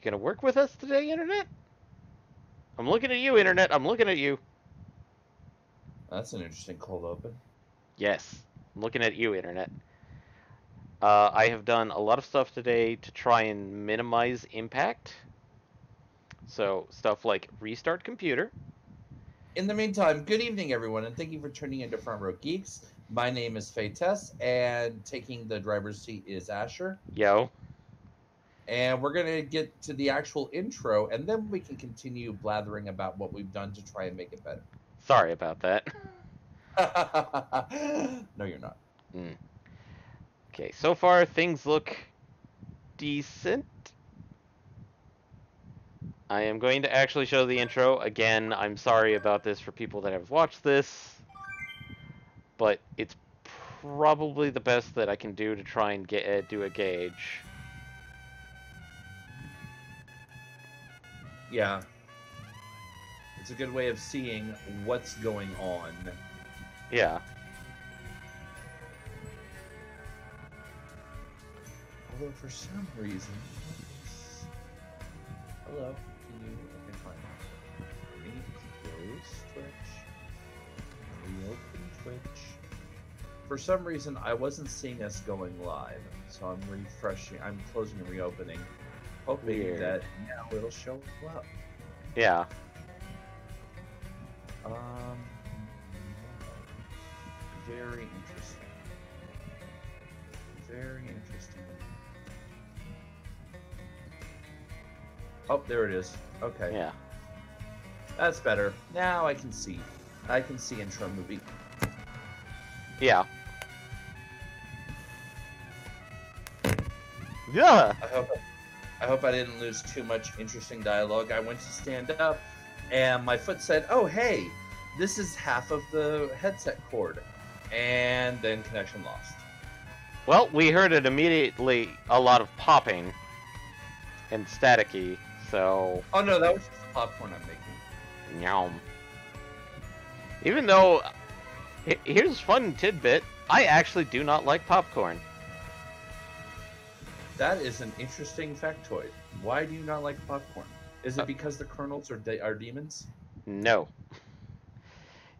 You gonna work with us today, Internet? I'm looking at you, Internet. I'm looking at you. That's an interesting cold open. Yes, I'm looking at you, Internet. Uh, I have done a lot of stuff today to try and minimize impact. So, stuff like restart computer. In the meantime, good evening, everyone, and thank you for tuning into Front Row Geeks. My name is Faye Tess, and taking the driver's seat is Asher. Yo. And we're going to get to the actual intro, and then we can continue blathering about what we've done to try and make it better. Sorry about that. no, you're not. Mm. Okay, so far things look decent. I am going to actually show the intro. Again, I'm sorry about this for people that have watched this, but it's probably the best that I can do to try and get uh, do a gauge. Yeah. It's a good way of seeing what's going on. Yeah. Although for some reason, hello, can you? Okay, fine. Need close Twitch, reopen Twitch. For some reason, I wasn't seeing us going live, so I'm refreshing. I'm closing and reopening, hoping Weird. that now it'll show up. Yeah. Um, very interesting. Very interesting. Oh, there it is. Okay, Yeah. that's better. Now I can see. I can see intro movie. Yeah. Yeah. I hope. I hope I didn't lose too much interesting dialogue. I went to stand up, and my foot said, "Oh, hey, this is half of the headset cord," and then connection lost. Well, we heard it immediately. A lot of popping and staticky. So Oh no, that was just the popcorn I'm making. Yum. Even though, here's a fun tidbit. I actually do not like popcorn. That is an interesting factoid. Why do you not like popcorn? Is Uh, it because the kernels are de- are demons? No.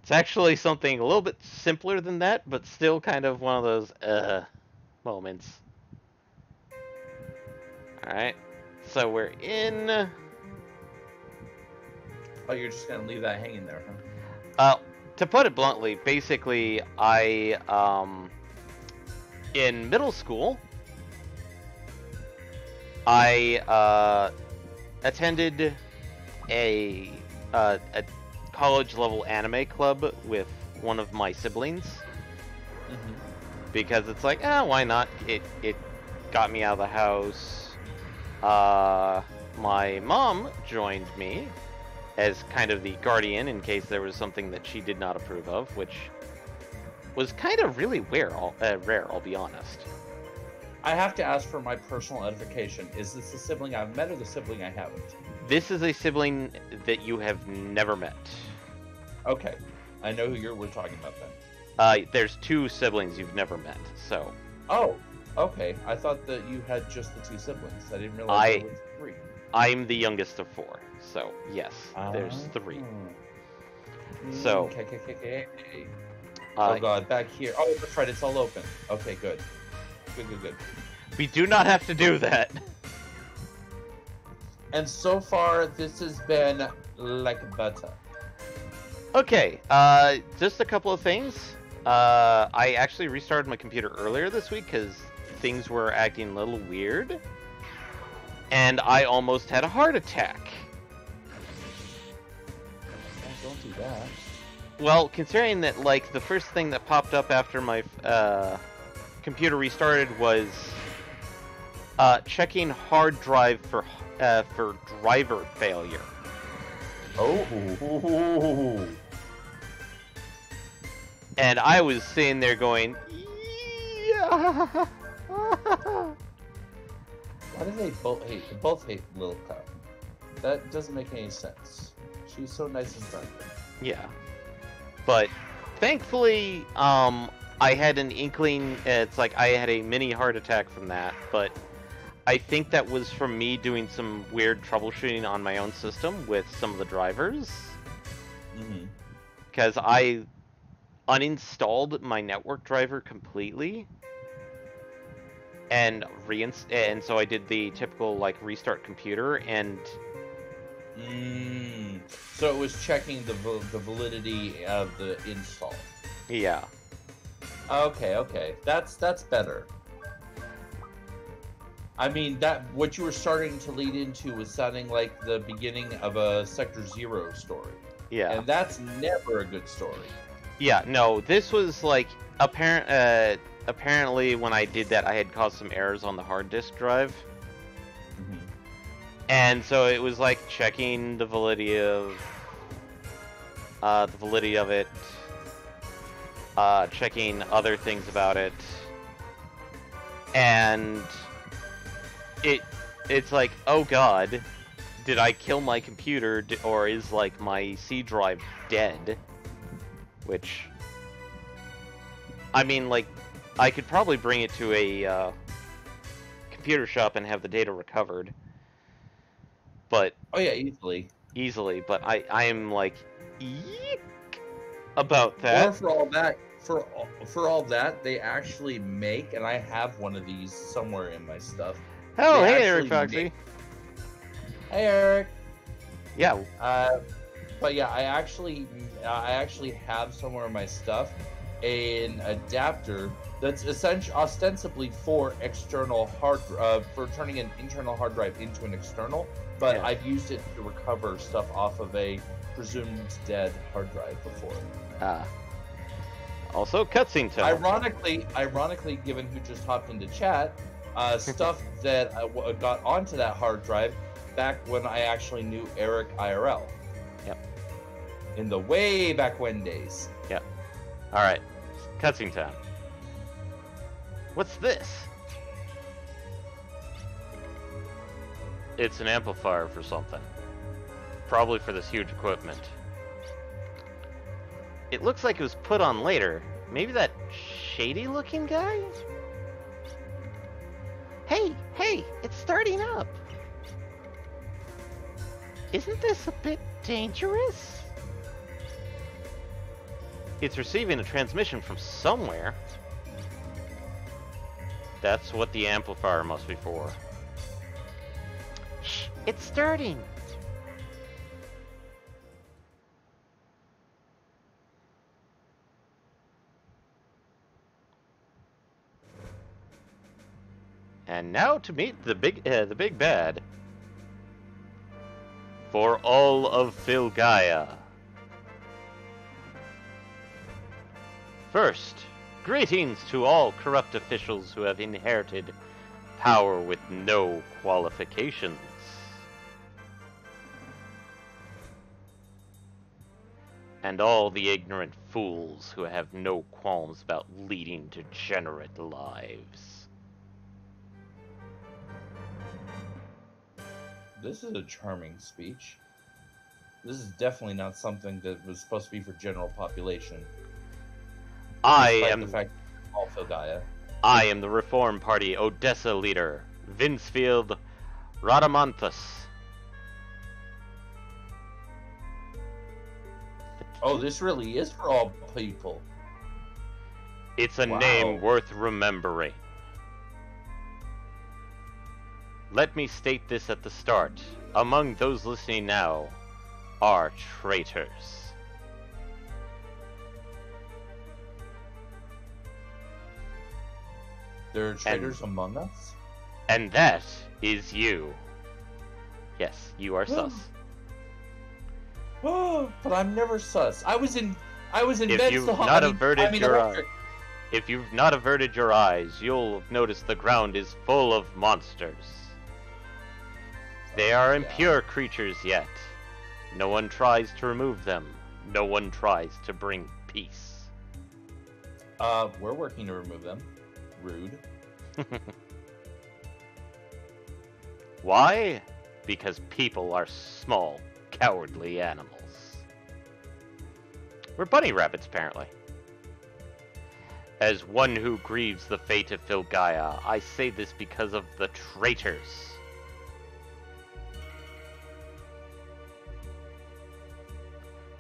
It's actually something a little bit simpler than that, but still kind of one of those uh moments. Alright. So we're in Oh, you're just gonna leave that hanging there, huh? Uh, to put it bluntly, basically, I um, in middle school, I uh, attended a uh, a college level anime club with one of my siblings Mm-hmm. because it's like, ah, why not? It it got me out of the house. Uh, my mom joined me as kind of the guardian in case there was something that she did not approve of, which was kind of really rare. I'll, uh, rare, I'll be honest. I have to ask for my personal edification. Is this the sibling I've met or the sibling I haven't? This is a sibling that you have never met. Okay, I know who you're. We're talking about then. Uh, there's two siblings you've never met, so Oh, okay. I thought that you had just the two siblings. I didn't realize I- there was three. I'm the youngest of four. So yes, there's Ah. three. Mm, So- okay, okay, okay, okay. Uh, oh god, back here. Oh, that's right. It's all open. Okay, good. Good, good, good. we do not have to do that. And so far, this has been like butter. Okay, uh, just a couple of things. Uh, I actually restarted my computer earlier this week because things were acting a little weird, and I almost had a heart attack. Oh, don't do that. Well, considering that, like, the first thing that popped up after my uh, computer restarted was uh, checking hard drive for uh, for driver failure. Oh. And I was sitting there going, yeah. Why do they both hate? They both hate Lil Cup. That doesn't make any sense. She's so nice and friendly. Yeah. But thankfully, um, I had an inkling. It's like I had a mini heart attack from that, but I think that was from me doing some weird troubleshooting on my own system with some of the drivers. Mm-hmm. Because I uninstalled my network driver completely. And reinst and so I did the typical like restart computer and Mm. So it was checking the the validity of the install. yeah. Okay, okay, that's that's better. I mean that what you were starting to lead into was sounding like the beginning of a Sector Zero story, Yeah. and that's never a good story. Yeah, no, this was like apparent. Uh, apparently, when I did that, I had caused some errors on the hard disk drive, Mm-hmm. and so it was like checking the validity of uh, the validity of it, uh, checking other things about it, and it it's like, oh god, did I kill my computer, or is like my C drive dead? Which, I mean, like, I could probably bring it to a uh, computer shop and have the data recovered, but Oh yeah, easily. easily. But I, I am like, eek about Or that. for all that, for all, for all that, they actually make, and I have one of these somewhere in my stuff. Oh, they hey, Eric Foxy. Hey Eric. Yeah, Uh, but yeah, I actually, I actually have somewhere in my stuff an adapter that's essentially ostensibly for external hard, uh, for turning an internal hard drive into an external. But Yeah. I've used it to recover stuff off of a presumed dead hard drive before. ah. Also, cutscene time. Ironically, ironically, given who just hopped into chat, uh, stuff that I w- got onto that hard drive back when I actually knew Eric IRL. Yep. In the way back when days. Yep. All right, cutscene time. What's this? It's an amplifier for something. Probably for this huge equipment. It looks like it was put on later. Maybe that shady looking guy? Hey, hey, it's starting up. Isn't this a bit dangerous? It's receiving a transmission from somewhere. That's what the amplifier must be for. Shh, it's starting. And now to meet the big, uh, the big bad. For all of Filgaia. First, greetings to all corrupt officials who have inherited power with no qualifications. And all the ignorant fools who have no qualms about leading degenerate lives. This is a charming speech. This is definitely not something that was supposed to be for general population. I am the fact all Gaia. I am the Reform Party Odessa leader, Vinsfeld Radamanthus. Oh, this really is for all people. It's a Wow. name worth remembering. Let me state this at the start. Among those listening now are traitors. There are traitors among us. And that is you. Yes, you are sus. Oh, but I'm never sus. I was in. I was in If bed you've so not I mean- averted I mean, your. If you've not averted your eyes, you'll notice the ground is full of monsters. They are impure creatures yet. No one tries to remove them. No one tries to bring peace. Uh, we're working to remove them. Rude. Why? Because people are small, cowardly animals. We're bunny rabbits, apparently. As one who grieves the fate of Filgaia, I say this because of the traitors.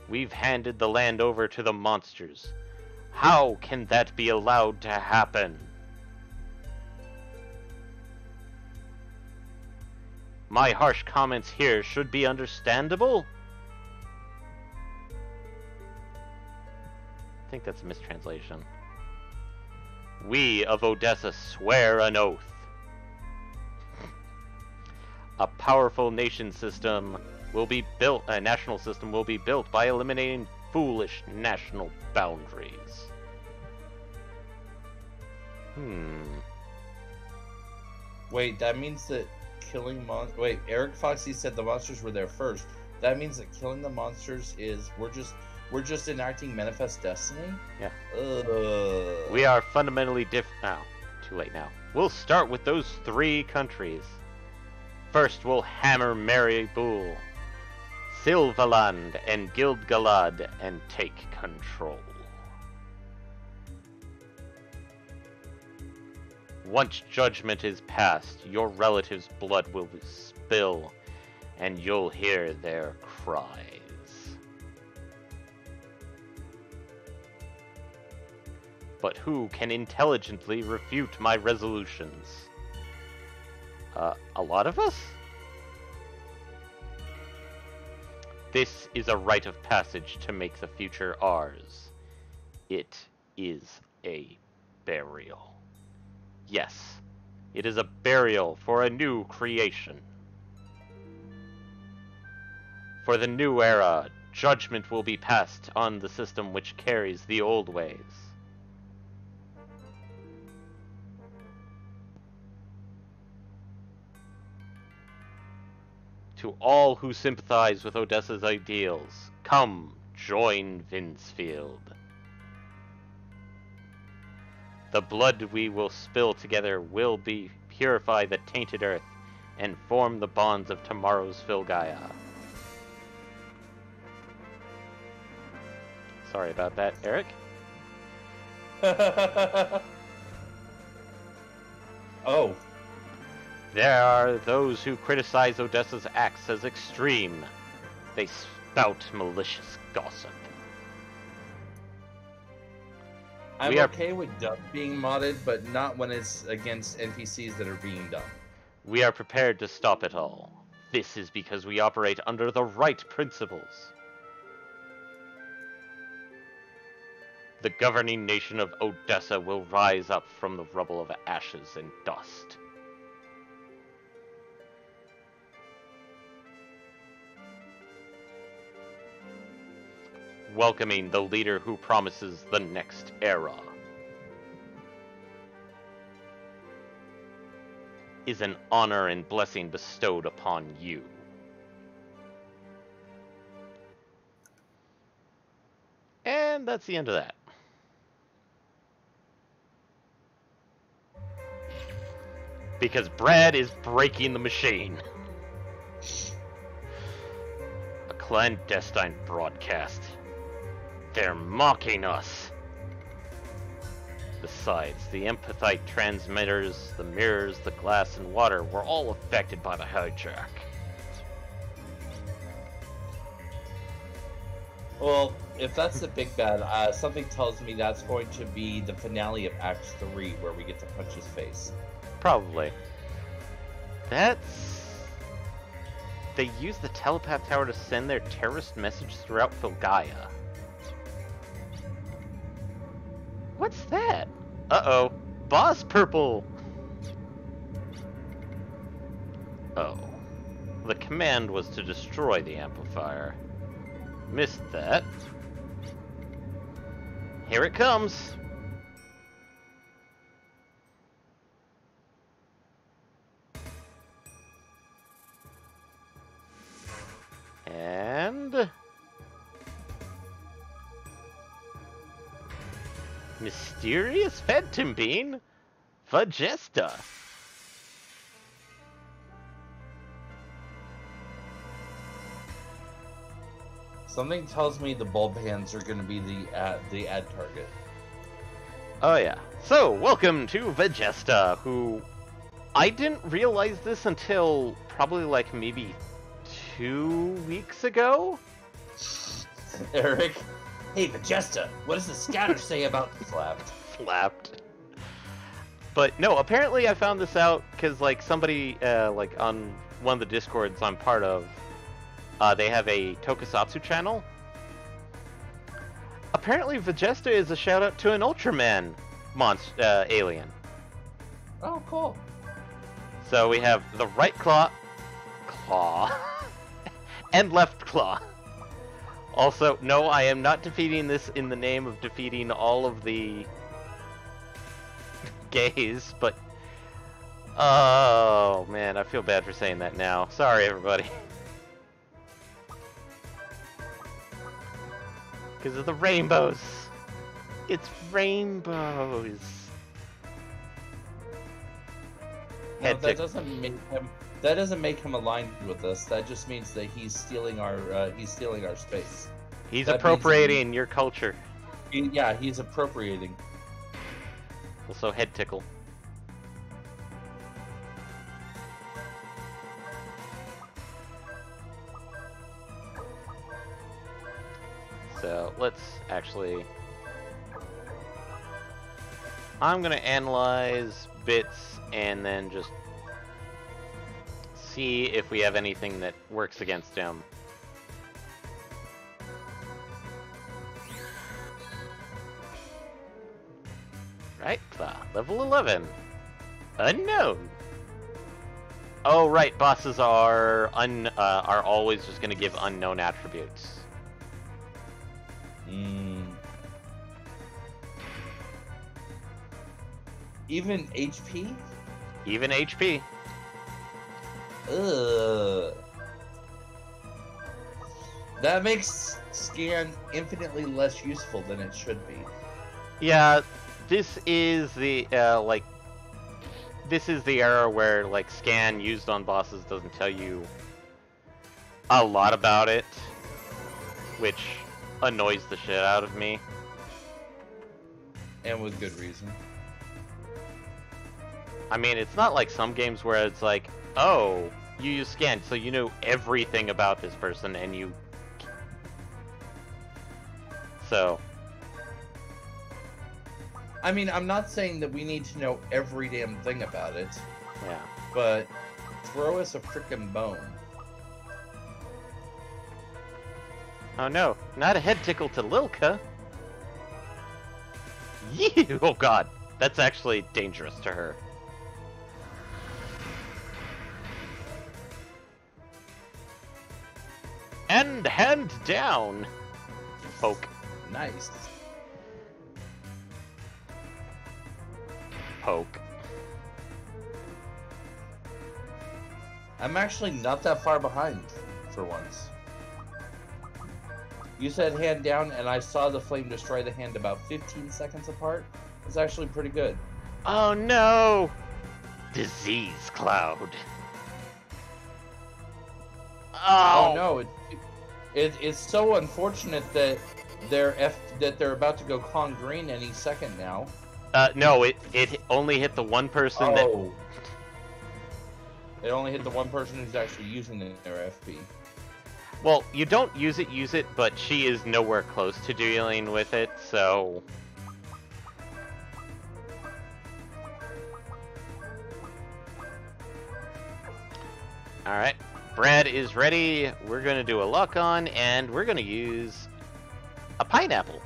We've handed the land over to the monsters. How can that be allowed to happen? My harsh comments here should be understandable? I think that's a mistranslation. We of Odessa swear an oath. A powerful nation system will be built, a national system will be built by eliminating foolish national boundaries. Hmm. Wait, that means that killing mon. Wait, Eric Foxy said the monsters were there first. That means that killing the monsters is we're just we're just enacting manifest destiny. Yeah. Ugh. We are fundamentally diff. Now, too late now. We'll start with those three countries. First, we'll hammer Meriaboule, Sylvaland, and Guild Galad and take control. Once judgment is passed, your relatives' blood will spill, and you'll hear their cries. But who can intelligently refute my resolutions? Uh, a lot of us? This is a rite of passage to make the future ours. It is a burial. Yes, it is a burial for a new creation. For the new era, judgment will be passed on the system which carries the old ways. To all who sympathize with Odessa's ideals, come join Vinsfeld. The blood we will spill together will be purify the tainted earth and form the bonds of tomorrow's Filgaia. Sorry about that, Eric. oh, There are those who criticize Odessa's acts as extreme. They spout malicious gossip. I'm We are- okay with dub being modded, but not when it's against NPCs that are being done. We are prepared to stop it all. This is because we operate under the right principles. The governing nation of Odessa will rise up from the rubble of ashes and dust. Welcoming the leader who promises the next era. is an honor and blessing bestowed upon you. And that's the end of that. Because Brad is breaking the machine. A clandestine broadcast. They're mocking us. Besides, the empathite transmitters, the mirrors, the glass, and water were all affected by the hijack. Well, if that's the big bad, uh, something tells me that's going to be the finale of Act 3, where we get to punch his face. Probably. That's. They use the telepath tower to send their terrorist message throughout Filgaia. What's that? Uh oh. Boss Purple! Oh. The command was to destroy the amplifier. Missed that. Here it comes! And mysterious phantom bean, Vegesta. Something tells me the bulb hands are going to be the ad, the ad target. Oh yeah. So, welcome to Vegesta, who I didn't realize this until probably like maybe two weeks ago. Eric. Hey, Vegesta, what does the scatter say about slapped? Slapped. But no, apparently I found this out because like somebody uh, like on one of the discords I'm part of, uh, they have a Tokusatsu channel. Apparently, Vegesta is a shout out to an Ultraman monster uh, alien. Oh, cool. So we have the right claw, claw, and left claw. Also, no, I am not defeating this in the name of defeating all of the gays, but oh man, I feel bad for saying that now. Sorry, everybody. Because of the rainbows. It's rainbows. No, Head that doesn't make him. That doesn't make him aligned with us. That just means that he's stealing our. Uh, he's stealing our space. He's that appropriating your culture. He, yeah, he's appropriating. Also, head tickle. So let's actually. I'm gonna analyze bits and then just see if we have anything that works against him. Right, uh, level 11. Unknown. Oh, right, bosses are un uh, are always just gonna give unknown attributes. Mm. Even HP. Even HP. Ugh. That makes scan infinitely less useful than it should be. Yeah, this is the uh, like this is the era where like scan used on bosses doesn't tell you a lot about it, which annoys the shit out of me. And with good reason. I mean, it's not like some games where it's like, oh, you use scan, so you know everything about this person, and you. So, I mean, I'm not saying that we need to know every damn thing about it, yeah. but throw us a freaking bone. Oh no, not a head tickle to Lilka. Yee! Oh god, that's actually dangerous to her. And hand down. Poke, Nice. poke. I'm actually not that far behind for once. You said hand down, and I saw the flame destroy the hand about 15 seconds apart. It's actually pretty good. Oh no! Disease cloud. Oh, Oh, no, it, it it's so unfortunate that they're f that they're about to go Kong Green any second now. Uh, no, it it only hit the one person that Oh. It only hit the one person who's actually using their FP. Well, you don't use it, use it, but she is nowhere close to dealing with it, so. Alright, Brad is ready. We're gonna do a lock on, and we're gonna use a pineapple.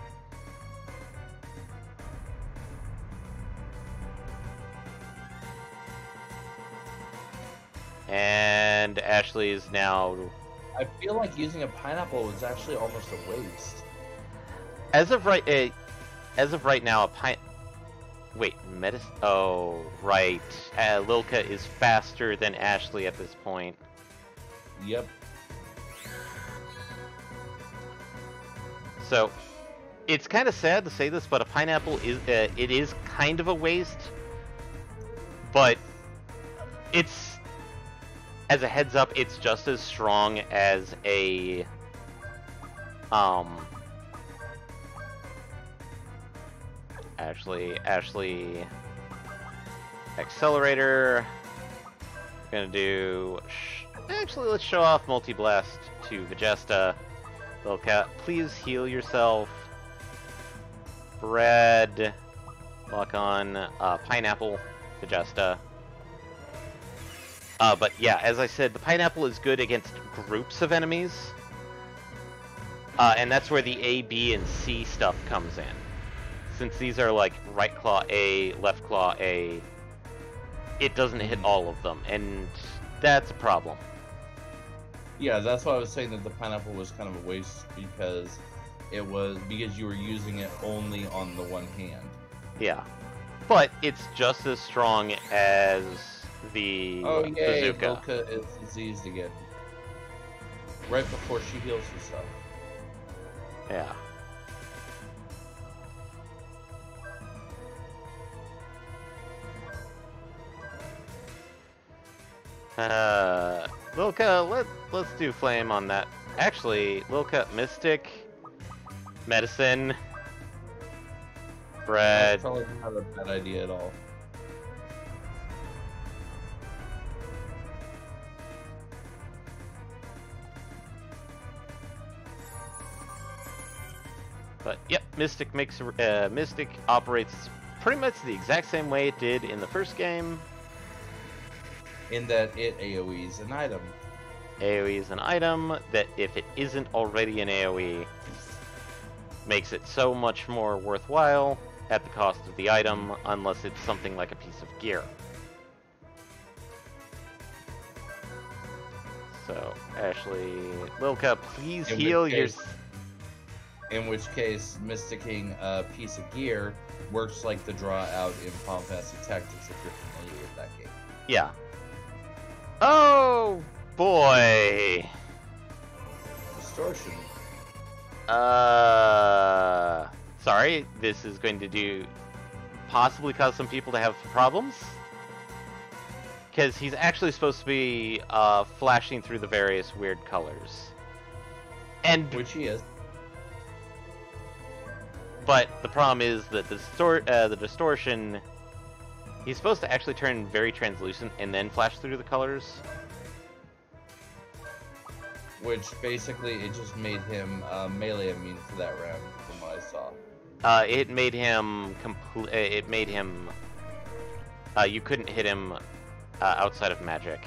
And Ashley is now I feel like using a pineapple was actually almost a waste. As of right, uh, as of right now, a pine. Wait, medicine. Oh, right. Uh, Lilka is faster than Ashley at this point. Yep. So, it's kind of sad to say this, but a pineapple is uh, it is kind of a waste. But it's as a heads up, it's just as strong as a um Ashley Ashley. Accelerator. Gonna do. Actually, let's show off Multi Blast to Vegesta. Little cat, please heal yourself. Bread. Lock on uh, Pineapple, Vegesta. Uh, but yeah, as I said, the Pineapple is good against groups of enemies. Uh, and that's where the A, B, and C stuff comes in. Since these are like right claw A, left claw A, it doesn't hit all of them, and that's a problem. Yeah, that's why I was saying that the pineapple was kind of a waste because it was because you were using it only on the one hand. Yeah. But it's just as strong as the Oh yay, bazooka. Volka is diseased again. Right before she heals herself. Yeah. Uh, Lilka, let let's do flame on that. Actually, Lilka, Mystic, Medicine, Bread. That's probably not a bad idea at all. But yep, Mystic makes uh, Mystic operates pretty much the exact same way it did in the first game. In that it AoEs an item. AoE is an item that, if it isn't already an AoE, makes it so much more worthwhile at the cost of the item, unless it's something like a piece of gear. So, Ashley, Lilka, please In heal your. case- In which case, mysticking a piece of gear works like the draw out in Final Fantasy Tactics if you're familiar with that game. Yeah. Oh boy. Distortion. Uh, sorry. This is going to do possibly cause some people to have problems. Because he's actually supposed to be uh, flashing through the various weird colors. And Which he is. but the problem is that the distort uh, the distortion. He's supposed to actually turn very translucent and then flash through the colors. Which basically it just made him uh, melee immune for that round, from what I saw. Uh, it made him complete. It made him. Uh, you couldn't hit him uh, outside of magic.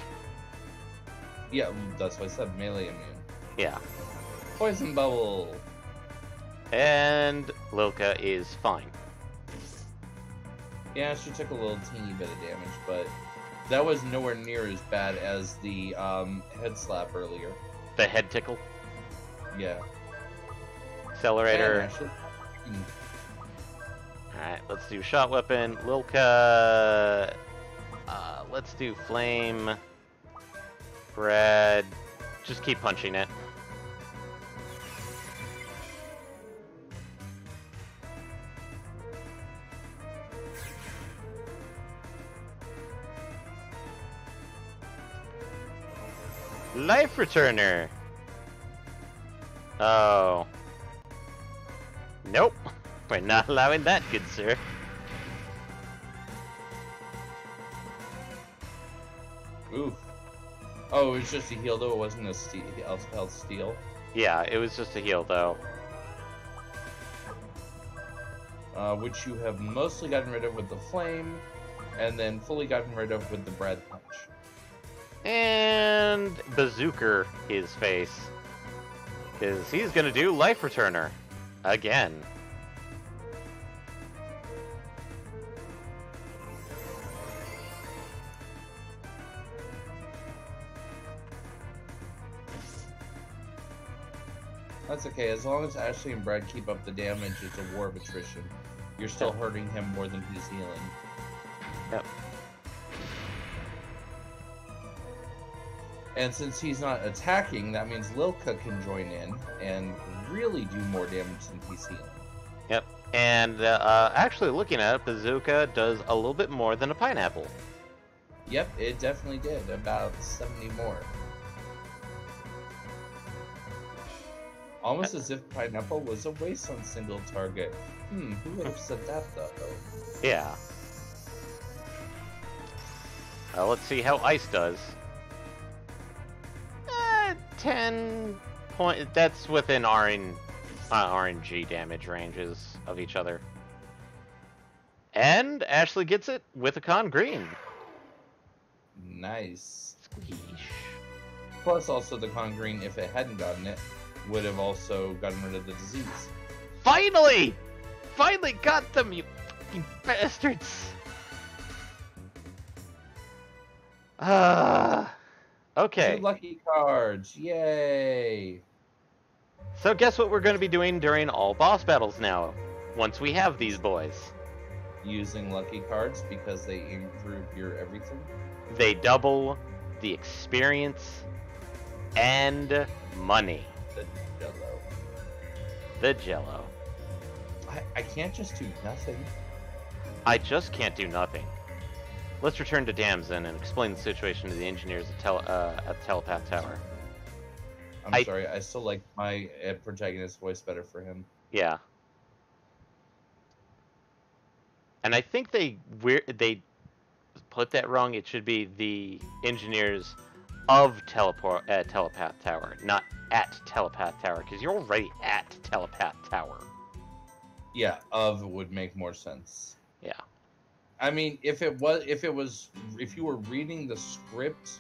Yeah, that's why I said melee immune. Yeah, Poison bubble. and Lilka is fine. Yeah, she took a little teeny bit of damage, but that was nowhere near as bad as the um, head slap earlier. The head tickle, Yeah. accelerator. Man, mm, All right, let's do shot weapon. Lilka. Uh, let's do flame. Bread. Just keep punching it. Life returner. Oh. Nope. We're not allowing that, good sir. Oof. Oh, it was just a heal though. It wasn't a ste- health health steal. Yeah, it was just a heal though. uh, which you have mostly gotten rid of with the flame, and then fully gotten rid of with the bread punch. And bazooker his face. Because he's gonna do life returner. Again. That's okay, as long as Ashley and Brad keep up the damage, it's a war of attrition. You're still hurting him more than he's healing. Yep. And since he's not attacking, that means Lilka can join in and really do more damage than he's healing. Yep. And uh, uh, actually looking at it, bazooka does a little bit more than a pineapple. Yep, it definitely did. About 70 more. Almost as if pineapple was a waste on single target. Hmm, who would have said that though? Yeah. Uh, let's see how ice does. Uh, 10 point. That's within RN, uh, RNG damage ranges of each other. And Ashley gets it with a con green. Nice. Squeesh. Plus, also the con green, if it hadn't gotten it, would have also gotten rid of the disease. Finally! Finally got them, you bastards! Ah. Okay. Two lucky cards! Yay! So guess what we're going to be doing during all boss battles now, once we have these boys. Using lucky cards because they improve your everything. They double the experience and money. The jello. The jello. I, I can't just do nothing. I just can't do nothing. Let's return to Damson and explain the situation to the engineers at, tele- uh, at Telepath Tower. I'm I- sorry, I still like my uh, protagonist voice better for him. Yeah. And I think they weir- they put that wrong. It should be the engineers of teleport uh, Telepath Tower, not at Telepath Tower, because you're already at Telepath Tower. Yeah, of would make more sense. Yeah. I mean, if it was, if it was, if you were reading the script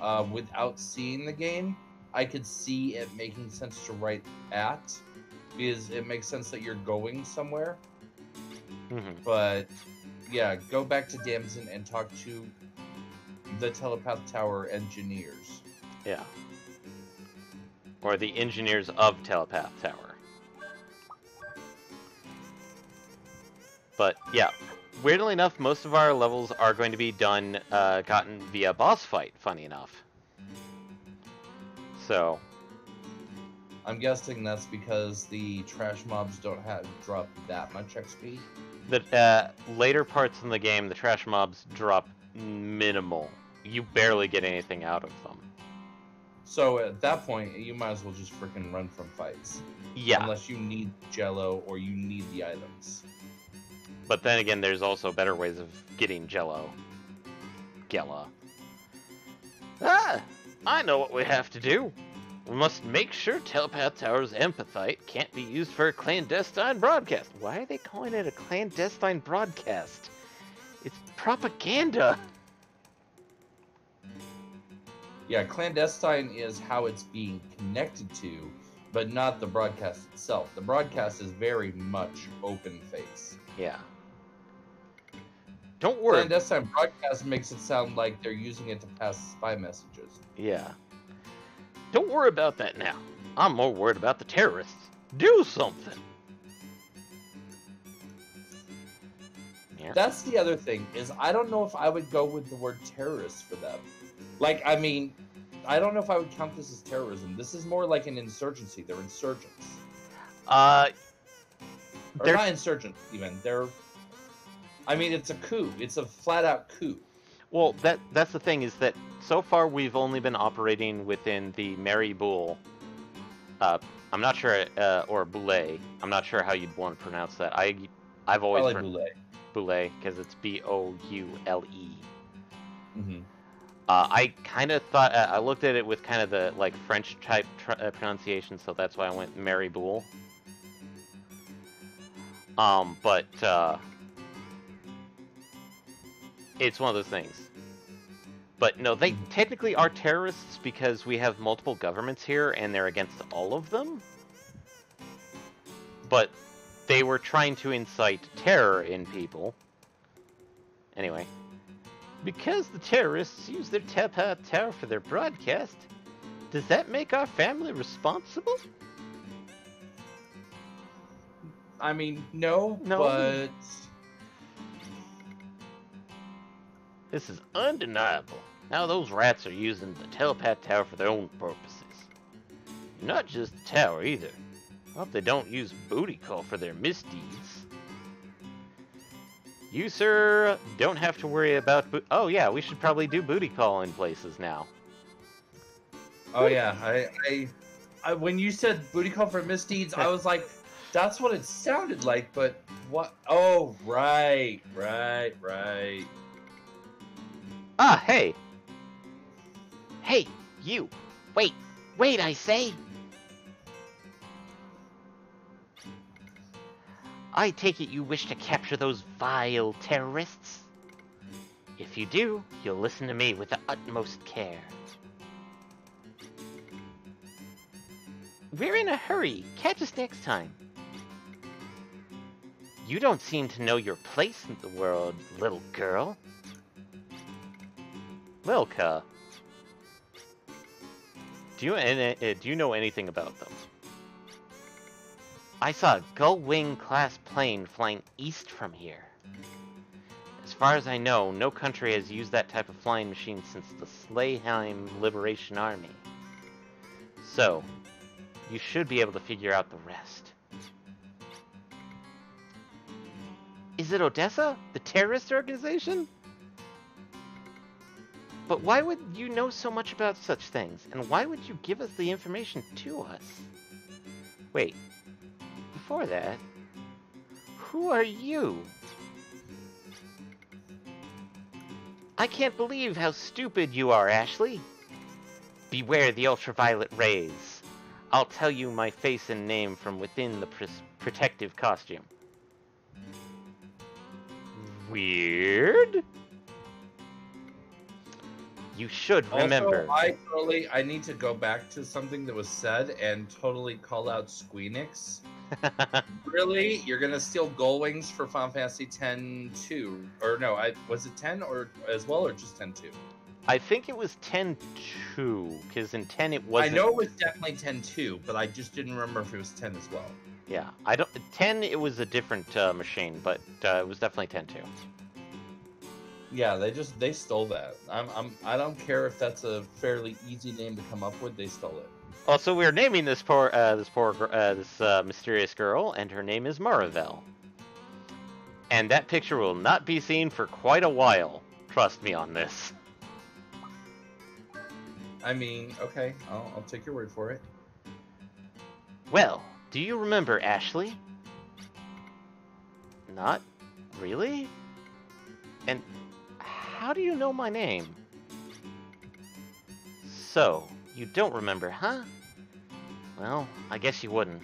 uh, without seeing the game, I could see it making sense to write at, because it makes sense that you're going somewhere. hmm But yeah, go back to Damson and talk to the Telepath Tower engineers. Yeah. Or the engineers of Telepath Tower. But yeah, weirdly enough, most of our levels are going to be done, uh, gotten via boss fight. Funny enough. So I'm guessing that's because the trash mobs don't have drop that much XP. the uh, later parts in the game, the trash mobs drop minimal. You barely get anything out of them. So at that point, you might as well just freaking run from fights. Yeah, Unless you need Jello or you need the items. But then again, there's also better ways of getting Jello. Gella. Ah, I know what we have to do. We must make sure Telepath Tower's empathite can't be used for a clandestine broadcast. Why are they calling it a clandestine broadcast? It's propaganda. Yeah, clandestine is how it's being connected to, but not the broadcast itself. The broadcast is very much open face. Yeah. Don't worry. Clandestine broadcast makes it sound like they're using it to pass spy messages. Yeah. Don't worry about that now. I'm more worried about the terrorists. Do something. Yeah. That's the other thing is I don't know if I would go with the word terrorist for them. Like I mean, I don't know if I would count this as terrorism. This is more like an insurgency. They're insurgents. Uh, They're- not insurgents even. They're I mean it's a coup. It's a flat out coup. well, that that's the thing is that so far we've only been operating within the Mary Boule. Uh, I'm not sure, uh, or Boule. I'm not sure how you'd want to pronounce that. I, I've always Probably pro- Boule. Boule because it's B O U L E. hmm Uh, I kind of thought uh, I looked at it with kind of the like French type tr- uh, pronunciation, so that's why I went Mary Boule. Um, but uh, it's one of those things. But no, they technically are terrorists because we have multiple governments here, and they're against all of them. But they were trying to incite terror in people. Anyway. Because the terrorists use their Telepath Tower for their broadcast, does that make our family responsible? I mean, no, No. but This is undeniable. Now those rats are using the Telepath Tower for their own purposes. Not just the tower either. I hope they don't use Booty Call for their misdeeds. You, sir, don't have to worry about. Bo- oh yeah, we should probably do Booty Call in places now. oh yeah, I, I I, when you said booty call for misdeeds, I was like, that's what it sounded like, but what? Oh, right, right, right. Ah, hey. Hey, you! Wait, wait, I say! I take it you wish to capture those vile terrorists? If you do, you'll listen to me with the utmost care. We're in a hurry. Catch us next time. You don't seem to know your place in the world, little girl. Lilka. Do you uh, do you know anything about them? I saw a Gullwing class plane flying east from here. As far as I know, no country has used that type of flying machine since the Slayheim Liberation Army. So, you should be able to figure out the rest. Is it Odessa? The terrorist organization? But why would you know so much about such things? And why would you give us the information to us? Wait, before that, who are you? I can't believe how stupid you are, Ashley. Beware the ultraviolet rays. I'll tell you my face and name from within the pr protective costume. Weird? You should remember. Also, I totally I need to go back to something that was said and totally call out Squeenix. really? You're gonna steal Gullwings for Final Fantasy X 2? Or no, I was it 10 or as well or just 10 2? I think it was 10 2, because in 10 it wasn't. I know it was definitely 10 2, but I just didn't remember if it was 10 as well. Yeah, I don't. 10 it was a different uh, machine, but uh, it was definitely 10 2. Yeah, they just they stole that. I'm I'm I don't care if that's a fairly easy name to come up with. They stole it. Also, we're naming this poor uh, this poor uh, this uh, mysterious girl, and her name is Marivel. And that picture will not be seen for quite a while. Trust me on this. I mean, okay, I'll, I'll take your word for it. Well, do you remember Ashley? Not really? And how do you know my name? So, you don't remember, huh? Well, I guess you wouldn't.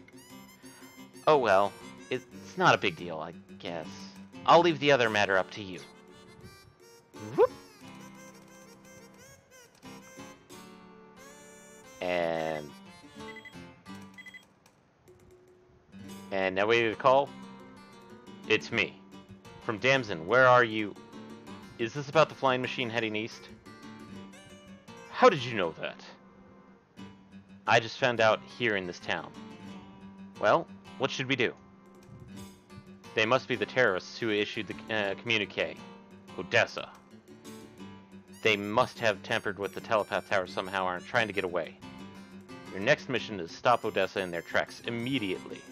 Oh well, it's not a big deal, I guess. I'll leave the other matter up to you. Whoop. And... And now we need to call? It's me. From Damson, where are you? Is this about the flying machine heading east? How did you know that? I just found out here in this town. Well, what should we do? They must be the terrorists who issued the uh, communique. Odessa. They must have tampered with the telepath tower somehow and are trying to get away. Your next mission is to stop Odessa in their tracks immediately.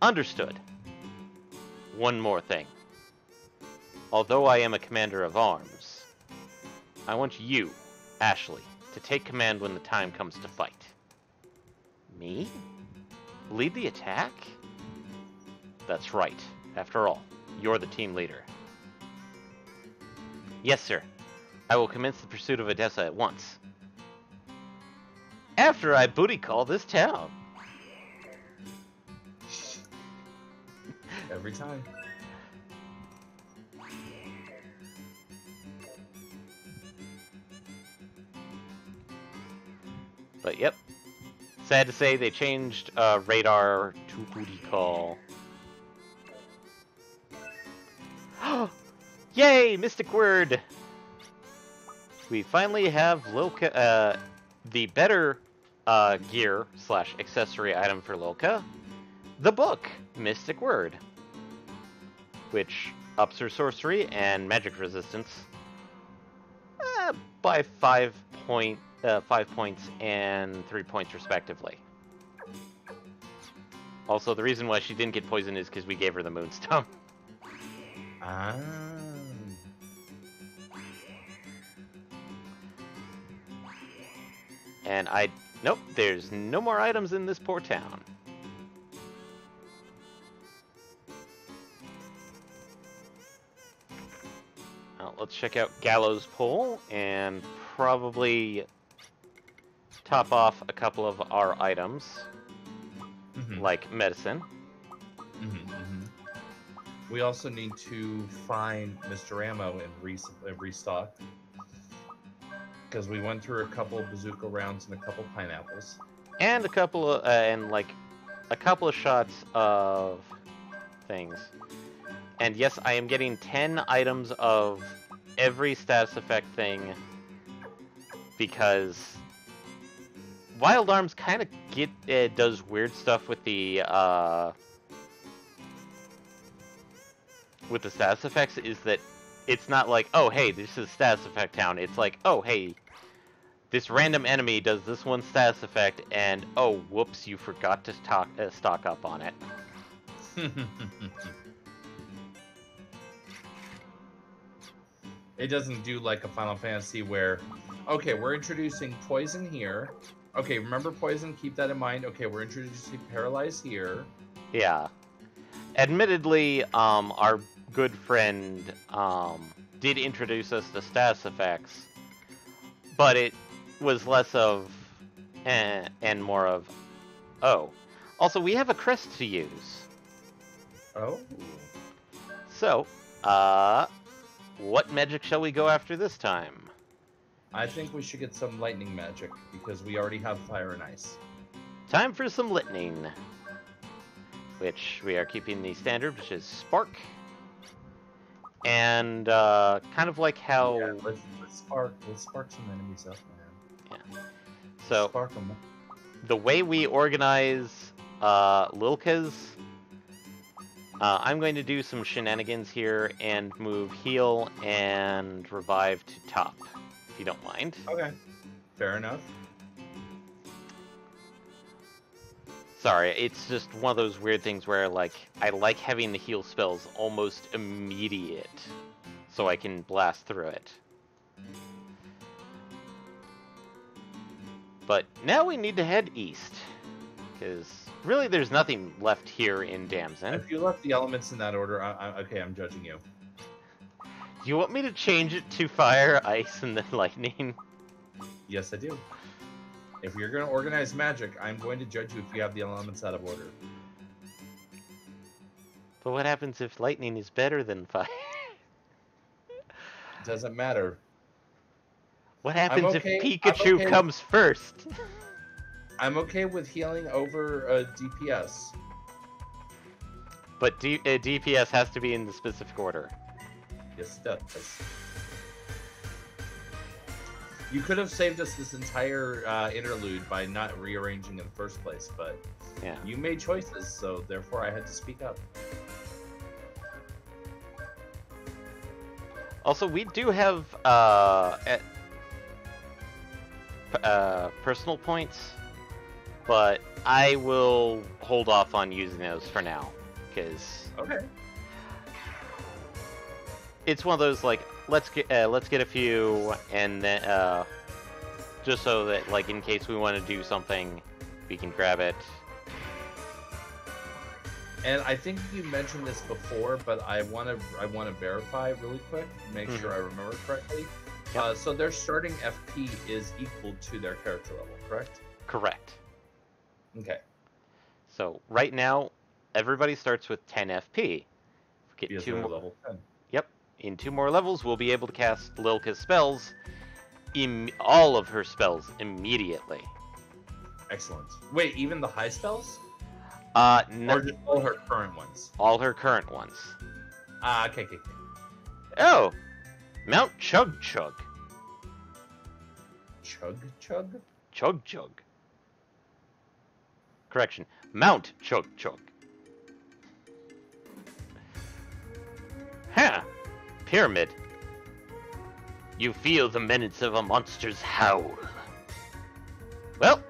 Understood. One more thing. Although I am a commander of arms, I want you, Ashley, to take command when the time comes to fight. Me? Lead the attack? That's right. After all, you're the team leader. Yes, sir. I will commence the pursuit of Odessa at once. After I booty call this town. Every time. But yep. Sad to say they changed uh, radar to booty call. Yay! Mystic word! We finally have Lilka, uh, the better uh, gear slash accessory item for Loka, the book, Mystic Word, which ups her sorcery and magic resistance uh, by five point uh, five points and three points respectively. Also, the reason why she didn't get poisoned is because we gave her the Moonstone. Ah. And I Nope, there's no more items in this poor town. Well, let's check out Gallows Pole and probably top off a couple of our items, Mhm, like medicine. mhm, mhm. We also need to find Mr. Ammo and re- restock. Because we went through a couple bazooka rounds and a couple pineapples. and a couple of uh, and like a couple of shots of things. And yes, I am getting 10 items of every status effect thing because Wild Arms kind of get uh, does weird stuff with the uh, with the status effects is that it's not like oh hey this is status effect town it's like oh hey this random enemy does this one status effect, and oh, whoops, you forgot to stock, uh, stock up on it. it doesn't do like a Final Fantasy where, okay, we're introducing poison here. Okay, remember poison? Keep that in mind. Okay, we're introducing paralyze here. Yeah. Admittedly, um, our good friend um, did introduce us to status effects, but it was less of eh, and more of oh. Also, we have a crest to use. Oh. So, uh, what magic shall we go after this time? I think we should get some lightning magic because we already have fire and ice. Time for some lightning, Which we are keeping the standard, which is Spark. And uh, kind of like how. Yeah, let's, let's spark. Let's spark some enemies up, man. so, spark them. the way we organize uh, Lilka's, uh, I'm going to do some shenanigans here and move heal and revive to top, you don't mind. Okay. Fair enough. Sorry, it's just one of those weird things where, like, I like having the heal spells almost immediate, so I can blast through it. But now we need to head east, because really there's nothing left here in Damson. If you left the elements in that order, I, I, okay, I'm judging you. You want me to change it to fire, ice, and then lightning? Yes, I do. If you're going to organize magic, I'm going to judge you if you have the elements out of order. But what happens if lightning is better than fire? Doesn't matter. What happens okay- if Pikachu okay with- comes first? I'm okay with healing over uh, DPS. But D- uh, DPS has to be in the specific order. Yes, it does. You could have saved us this entire uh, interlude by not rearranging in the first place, but Yeah. you made choices, so therefore I had to speak up. Also, we do have uh, at, uh, personal points, but I will hold off on using those for now because Okay. It's one of those like let's get uh, let's get a few and then uh, just so that like in case we want to do something, we can grab it. And I think you mentioned this before, but I want to I want to verify really quick, make Mhm. sure I remember correctly. Yep. Uh, so their starting FP is equal to their character level, correct? Correct. Okay. So right now, everybody starts with 10 FP. Get two more, level 10. In two more levels, we'll be able to cast Lilka's spells, Im- all of her spells immediately. Excellent. Wait, even the high spells, Uh, no. or just all her current ones? all her current ones. Ah, okay, okay, okay. Oh, Mount Chug Chug, Chug chug. Chug Chug. Correction, Mount Chug Chug. Huh, Pyramid. You feel the menace of a monster's howl. Well,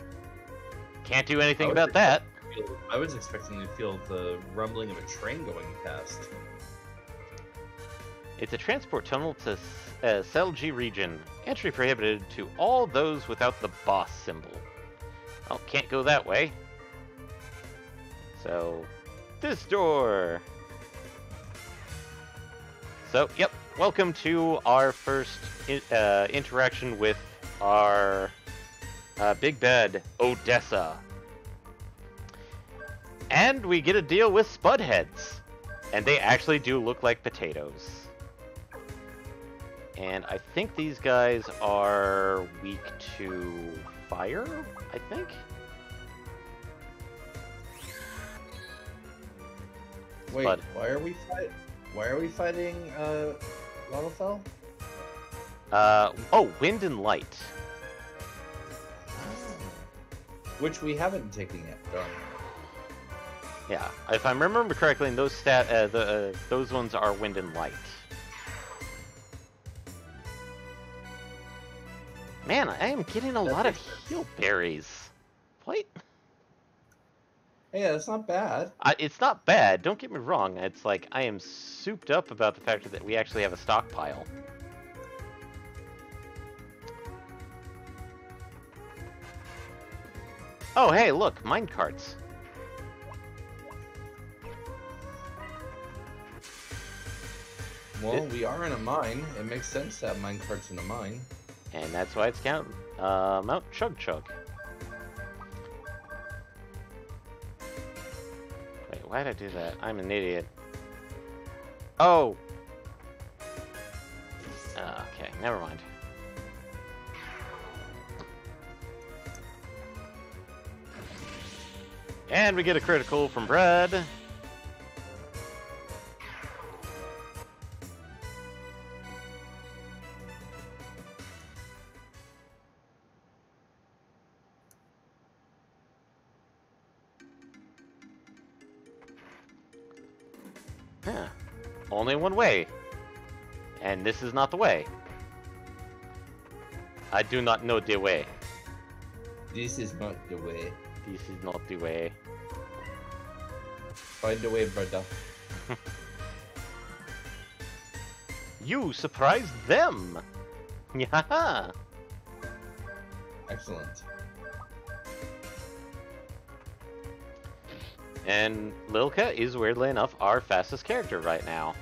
can't do anything about that. Feel- I was expecting to feel the rumbling of a train going past. It's a transport tunnel to uh, Selji region. Entry prohibited to all those without the boss symbol. Oh, can't go that way. So, this door. So, yep, welcome to our first in, uh, interaction with our uh, big bad, Odessa. And we get a deal with Spudheads. And they actually do look like potatoes. And I think these guys are weak to fire, I think? Wait, But- why are we fight? Why are we fighting uh, Lalafell? Uh, oh, wind and light. Which we haven't taken yet. Darn. Yeah, if I remember correctly, those stat, uh, the uh, those ones are wind and light. Man, I am getting a lot of heal berries. What? Hey, it's not bad. I, it's not bad. Don't get me wrong. It's like I am souped up about the fact that we actually have a stockpile. Oh, hey, look, mine carts. Well, we are in a mine. It makes sense to have mine carts in a mine. And that's why it's count uh, Mount Chug Chug. Wait, why did I do that? I'm an idiot. Oh! Uh, okay, never mind. And we get a critical from Brad. Only one way. And this is not the way. I do not know the way. This is not the way. This is not the way. Find the way, brother. You surprised them! Yeah. Excellent. And Lilka is weirdly enough our fastest character right now.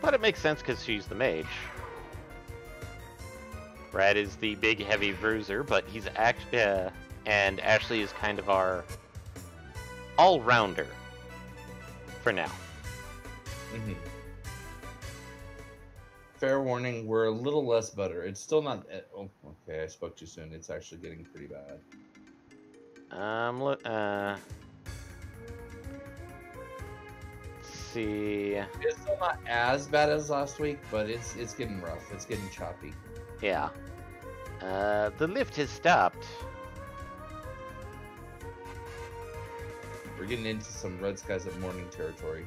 But it makes sense because she's the mage. Brad is the big heavy bruiser, but he's act uh, and Ashley is kind of our all-rounder for now. hmm Fair warning, we're a little less better. It's still not. eh, Oh, okay. I spoke too soon. It's actually getting pretty bad. Um, lo- uh, see. It's still not as bad as last week, but it's it's getting rough. It's getting choppy. Yeah. Uh, the lift has stopped. We're getting into some Red Skies of Morning territory.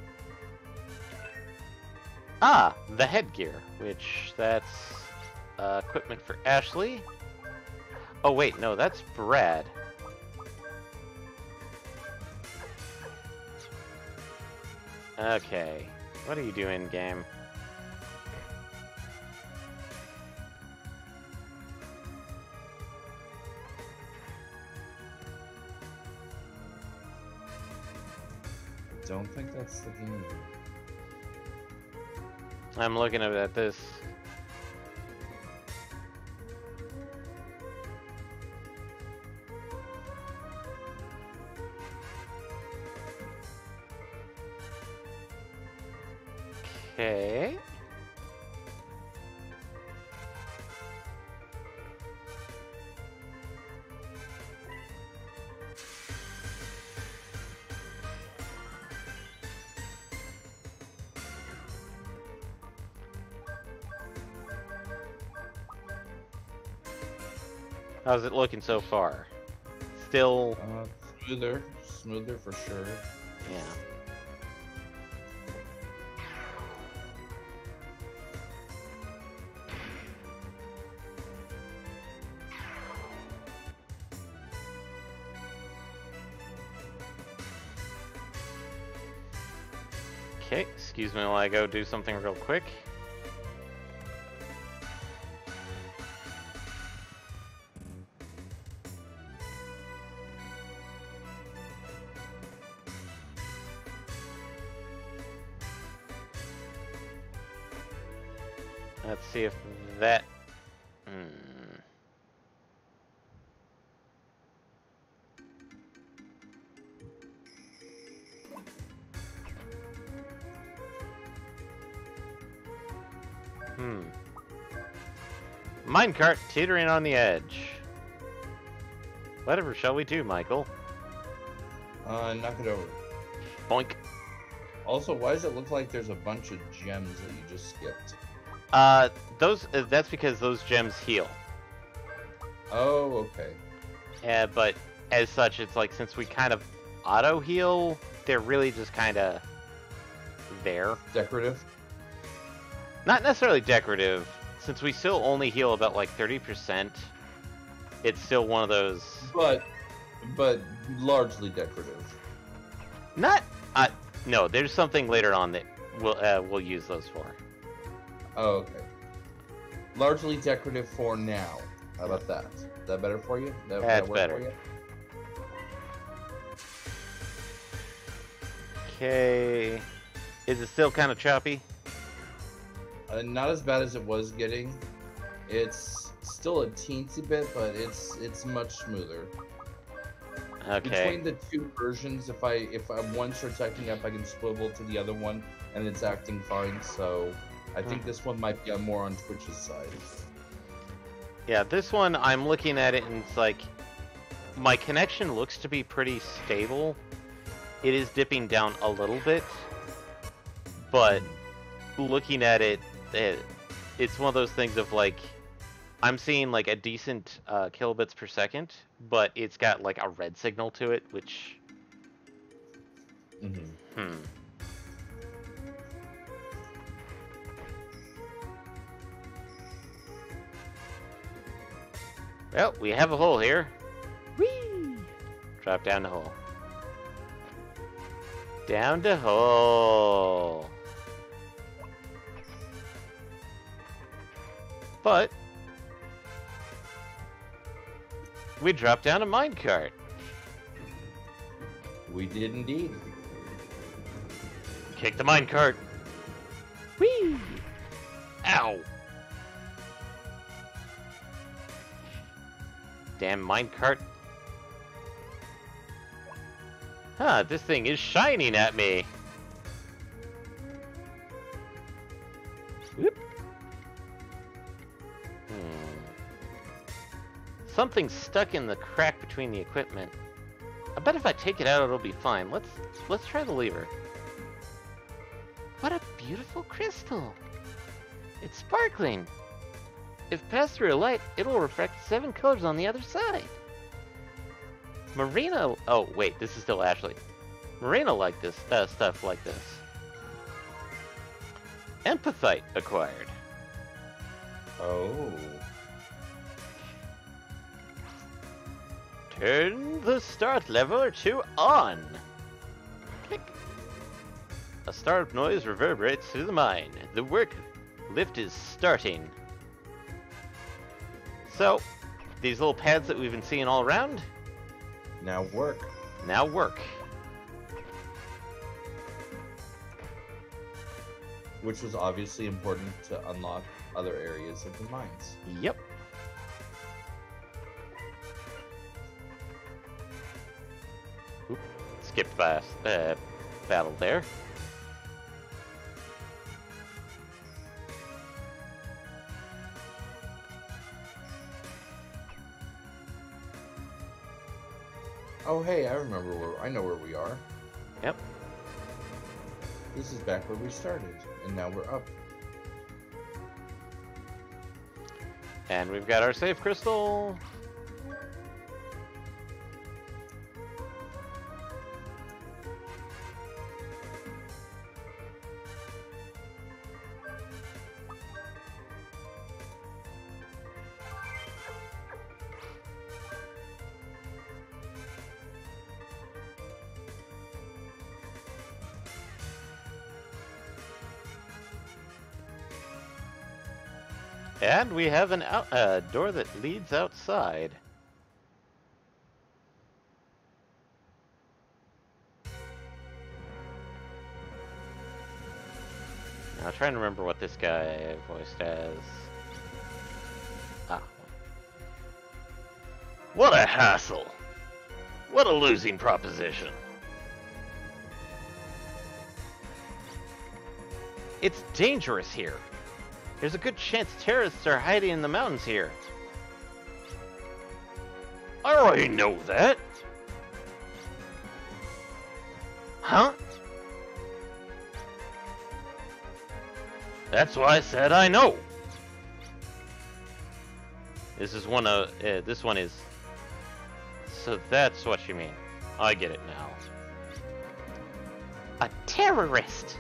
Ah, the headgear, which that's uh, equipment for Ashley. Oh wait, no, that's Brad. Okay, what are you doing, game? Don't think that's the game. I'm looking at this. How's it looking so far? Still, Uh, smoother, smoother for sure. yeah. Okay, excuse me while I go do something real quick. Minecart teetering on the edge. Whatever shall we do, Michael? Uh, knock it over. Boink. Also, why does it look like there's a bunch of gems that you just skipped? Uh, those. Uh, that's because those gems heal. Oh, okay. Yeah, but as such, it's like since we kind of auto heal, they're really just kind of there. Decorative. Not necessarily decorative, since we still only heal about like 30%. It's still one of those. But, but largely decorative. Not. Uh, no, there's something later on that we'll uh, we'll use those for. Oh, okay. Largely decorative for now. How about that? Is that better for you? That, That's that better. For you? Okay. Is it still kind of choppy? Uh, not as bad as it was getting. It's still a teensy bit, but it's it's much smoother. Okay. Between the two versions, if I if I, one starts acting up, I can swivel to the other one, and it's acting fine. So I think Hmm. this one might be on more on Twitch's side. Yeah, this one I'm looking at it and it's like my connection looks to be pretty stable. It is dipping down a little bit, but looking at it, it it's one of those things of like I'm seeing like a decent uh, kilobits per second, but it's got like a red signal to it, which Mm-hmm. hmm. Well, we have a hole here. Whee! Drop down the hole. Down the hole. But we dropped down a minecart. We did indeed. Kick the minecart. Whee! Ow! Damn minecart. Huh, this thing is shining at me. Something's stuck in the crack between the equipment. I bet if I take it out, it'll be fine. Let's let's try the lever. What a beautiful crystal! It's sparkling. If passed through a light, it'll reflect seven colors on the other side. Marina. Oh wait, this is still Ashley. Marina like this uh, stuff like this. Empathite acquired. Oh. Turn the start lever to on. Click. A startup noise reverberates through the mine. The work lift is starting. So, these little pads that we've been seeing all around Now work. now work. Which was obviously important to unlock other areas of the mines. Yep. Skipped fast uh, battle there. Oh hey, I remember where I know where we are. Yep. This is back where we started, and now we're up. And we've got our safe crystal. And we have an out, uh, door that leads outside. I'm trying to remember what this guy voiced as. Ah. What a hassle! What a losing proposition! It's dangerous here. There's a good chance terrorists are hiding in the mountains here. I already know that. Huh? That's why I said I know. This is one of uh, this one is. So that's what you mean. I get it now. A terrorist.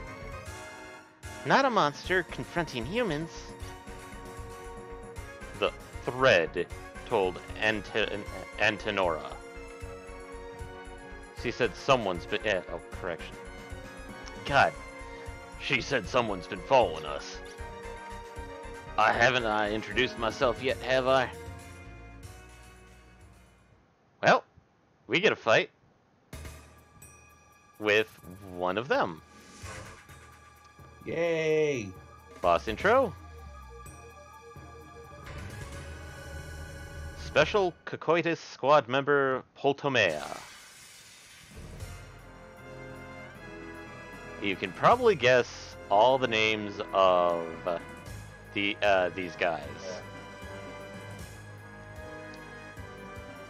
Not a monster confronting humans. The thread told Ant- Antenora. She said someone's been. Eh, oh, correction. God. She said someone's been following us. I haven't I introduced myself yet, have I? Well, we get a fight with one of them. Yay! Boss intro. Special Cocytus squad member Poltomea. You can probably guess all the names of the uh, these guys.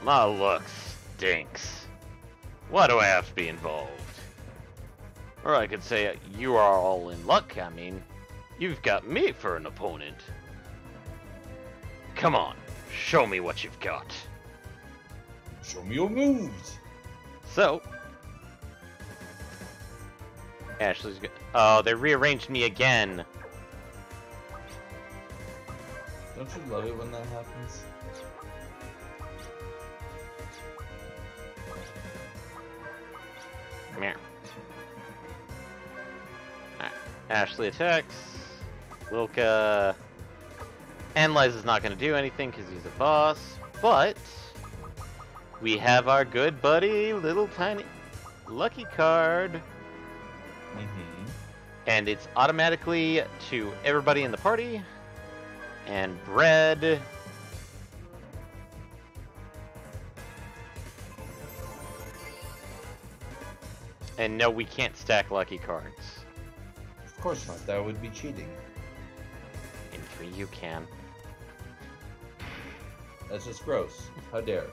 My luck stinks. Why do I have to be involved? Or I could say you are all in luck, I mean. You've got me for an opponent. Come on, show me what you've got. Show me your moves! So, Ashley's good. Oh, they rearranged me again. Don't you love it when that happens? Come here. Ashley attacks. Wilka analyzes not going to do anything because he's a boss, but we have our good buddy, little tiny lucky card, Mm-hmm. and it's automatically to everybody in the party. And bread. And no, we can't stack lucky cards. Of course not. That would be cheating. In three, you can. That's just gross. How dare.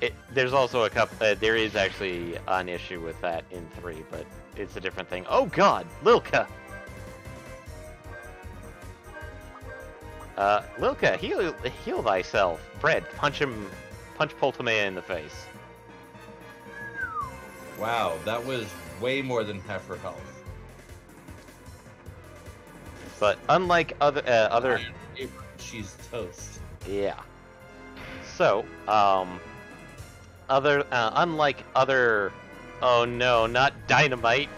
It, there's also a couple. Uh, there is actually an issue with that in three, but it's a different thing. Oh God, Lilka. Uh, Lilka, heal, heal thyself. Bread, punch him, punch Poltomea in the face. Wow, that was way more than half her health. But unlike other, uh, other, She's toast. yeah. So, um, other, uh, unlike other, oh no, not dynamite,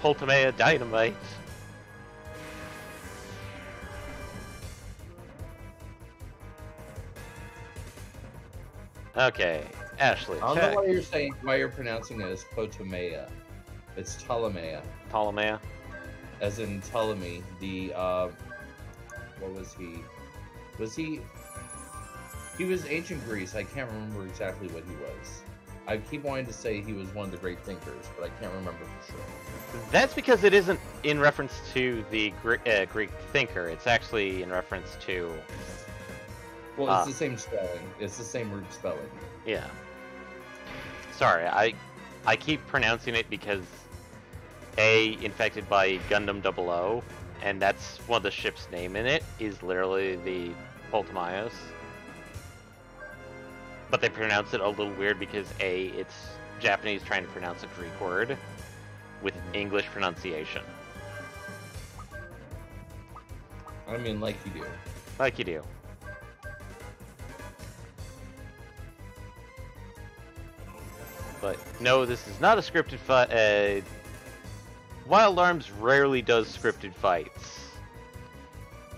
Poltomea dynamite. Okay, Ashley, I don't check. know why you're saying why you're pronouncing it as Potomea. It's Ptolemaea. Ptolemea. As in Ptolemy. The uh, what was he? Was he? He was ancient Greece. I can't remember exactly what he was. I keep wanting to say he was one of the great thinkers, but I can't remember for sure. That's because it isn't in reference to the Gre- uh, Greek thinker. It's actually in reference to Well, it's Ah. the same spelling. It's the same root spelling. yeah. Sorry, I I keep pronouncing it because a infected by Gundam 00, and that's one of the ship's name in it is literally the Ptolemaios. But they pronounce it a little weird because a it's Japanese trying to pronounce a Greek word with English pronunciation, I mean, like you do. like you do. But no, this is not a scripted fight. Uh, Wild Arms rarely does scripted fights.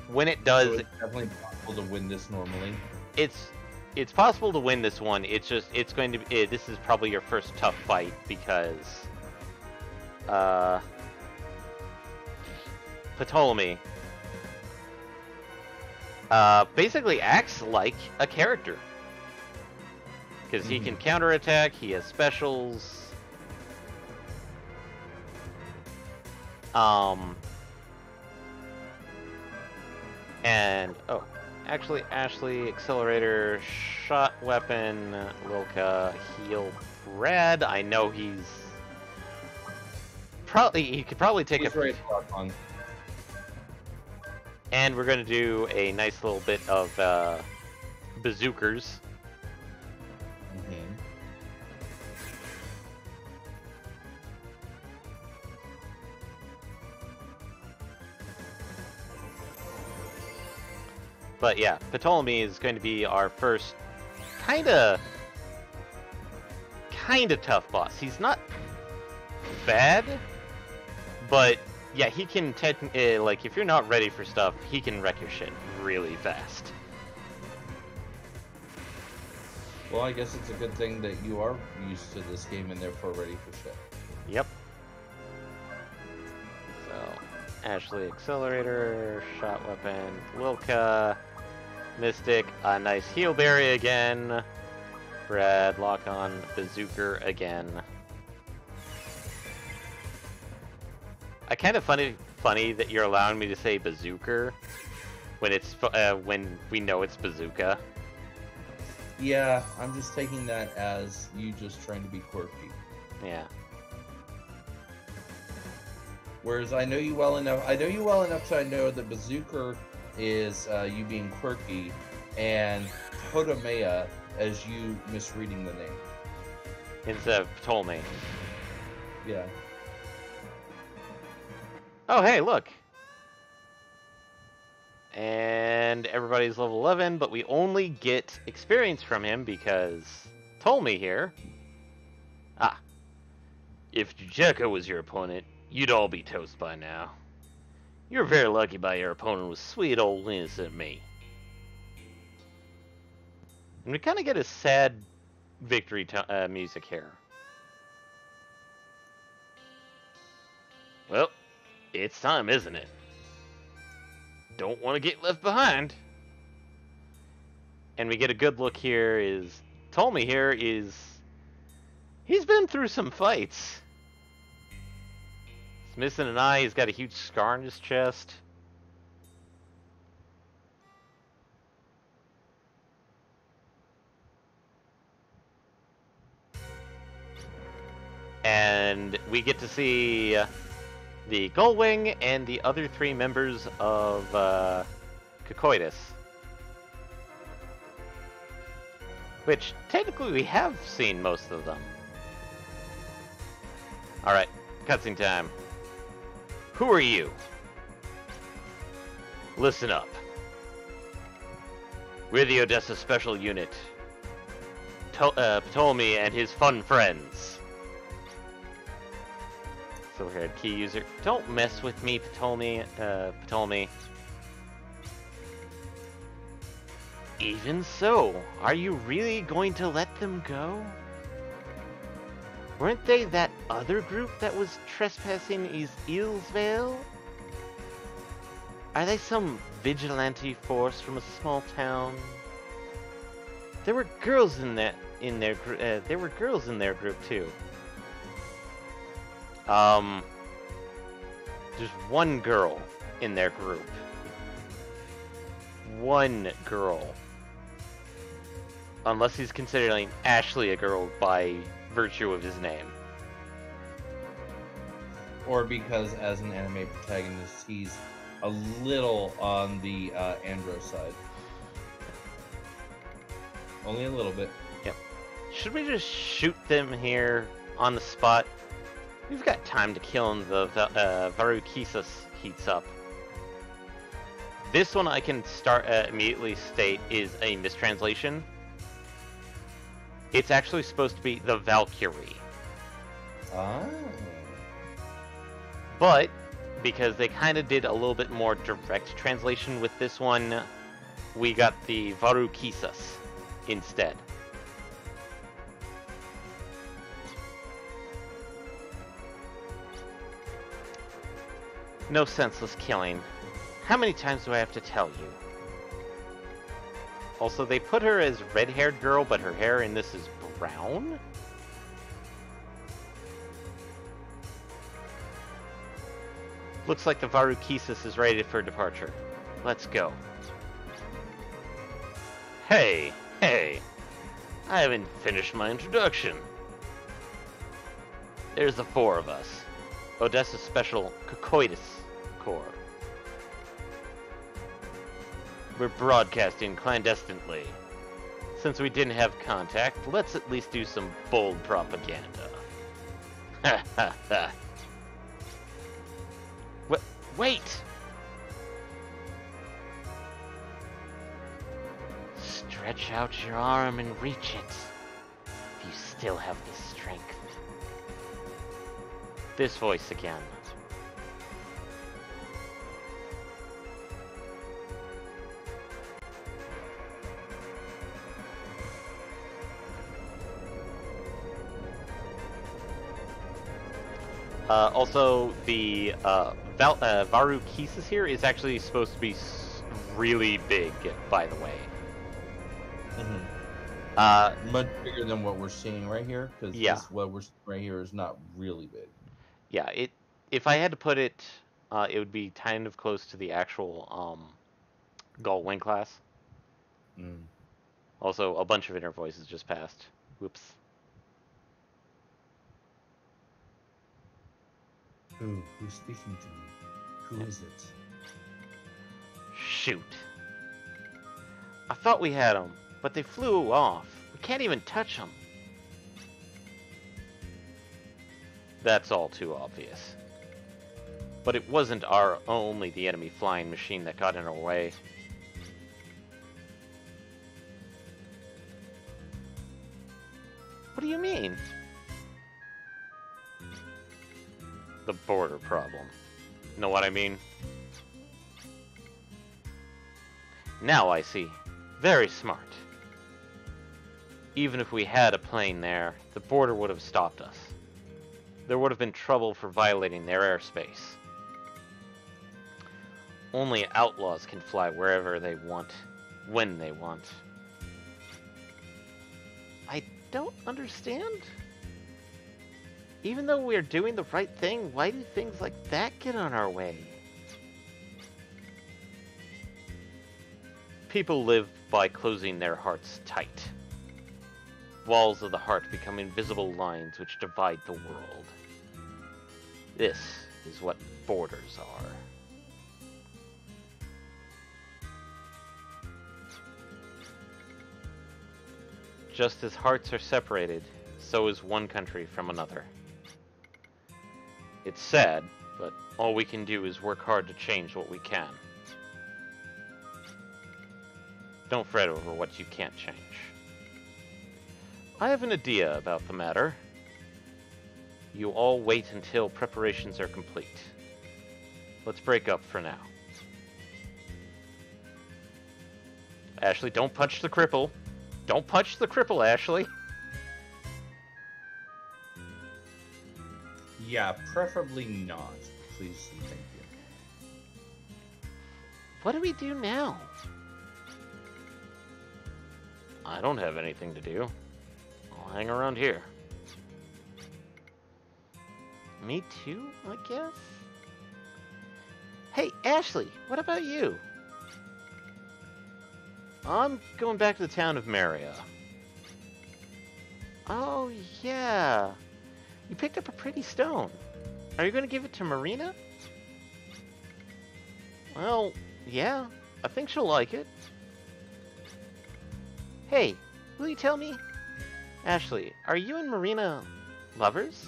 When it So does, it's definitely possible to win this normally. it's it's possible to win this one. It's just it's going to be. Uh, this is probably your first tough fight because uh, Ptolemy uh, basically acts like a character. Because he can counterattack, he has specials. Um, and, oh, actually, Ashley, Accelerator, Shot Weapon, Wilka, Heal, Brad. I know he's probably he could probably take He's a to lock on. and we're gonna do a nice little bit of uh, bazookas. But yeah, Ptolemy is going to be our first kinda kinda tough boss. He's not bad, but yeah, he can tech- uh, like if you're not ready for stuff, he can wreck your shit really fast. Well, I guess it's a good thing that you are used to this game and therefore ready for shit. Yep. So, Ashley Accelerator, Shot Weapon, Wilka, Mystic, a nice Heal Berry again, Brad, Lock On, Bazooker again. I kind of funny funny that you're allowing me to say Bazooker when it's uh, when we know it's Bazooka. Yeah, I'm just taking that as you just trying to be quirky. Yeah. Whereas I know you well enough. I know you well enough to know that Bazooker is uh, you being quirky, and Hotomea as you misreading the name. Instead of Ptolemy. Yeah. Oh, hey, look. And everybody's level 11, but we only get experience from him because Ptolemy here. Ah. If Judecca was your opponent, you'd all be toast by now. You're very lucky by your opponent was sweet old innocent me. And we kind of get a sad victory to- uh, music here. Well, it's time, isn't it? Don't want to get left behind. And we get a good look here is Ptolemy here is he's been through some fights. Missing an eye, he's got a huge scar on his chest. And we get to see the Gullwing and the other three members of uh. Which, technically, we have seen most of them. Alright, cutscene time. Who are you? Listen up. We're the Odessa Special Unit. To- uh, Ptolemy and his fun friends. Silverhaired key user. Don't mess with me, Ptolemy. Uh, Ptolemy. Even so, are you really going to let them go? Weren't they that other group that was trespassing Is Ilsvale? Are they some vigilante force from a small town? There were girls in that in their uh, there were girls in their group too. Um, there's one girl in their group. One girl. Unless he's considering Ashley a girl by virtue of his name. Or because as an anime protagonist, he's a little on the uh, Andro side. Only a little bit. Yep. Should we just shoot them here on the spot? We've got time to kill him. The uh, Varukisas heats up. This one I can start uh, immediately state is a mistranslation. It's actually supposed to be the Valkyrie, Ah. but because they kind of did a little bit more direct translation with this one, we got the Varukisas instead. No senseless killing. How many times do I have to tell you? Also, they put her as red-haired girl, but her hair in this is brown? Looks like the Varukisis is ready for departure. Let's go. Hey, hey! I haven't finished my introduction. There's the four of us. Odessa's Special Cocytus Corps. We're broadcasting clandestinely. Since we didn't have contact, let's at least do some bold propaganda. Ha ha ha. Wait! Stretch out your arm and reach it. If you still have the strength. This voice again. Uh, also, the uh, Val- uh, Varu Kisis here is actually supposed to be s- really big, by the way. Mhm. Uh, Much bigger than what we're seeing right here, because Yeah. what we're seeing right here is not really big. yeah, it. If I had to put it, uh, it would be kind of close to the actual um, Gull Wing class. Mm. Also, a bunch of inner voices just passed. Whoops. Who? Who's speaking to me? Who is it? Shoot. I thought we had them, but they flew off. We can't even touch them. That's all too obvious. But it wasn't our only the enemy flying machine that got in our way. What do you mean? The border problem. Know what I mean? Now I see. Very smart. Even if we had a plane there, the border would have stopped us. There would have been trouble for violating their airspace. Only outlaws can fly wherever they want, when they want. I don't understand. Even though we're doing the right thing, why do things like that get on our way? People live by closing their hearts tight. Walls of the heart become invisible lines which divide the world. This is what borders are. Just as hearts are separated, so is one country from another. It's sad, but all we can do is work hard to change what we can. Don't fret over what you can't change. I have an idea about the matter. You all wait until preparations are complete. Let's break up for now. Ashley, don't punch the cripple. Don't punch the cripple, Ashley. Yeah, preferably not. Please thank you. What do we do now? I don't have anything to do. I'll hang around here. Me too, I guess? Hey, Ashley, what about you? I'm going back to the town of Maria. Oh, yeah. You picked up a pretty stone. Are you going to give it to Marina? Well, yeah. I think she'll like it. Hey, will you tell me? Ashley, are you and Marina lovers?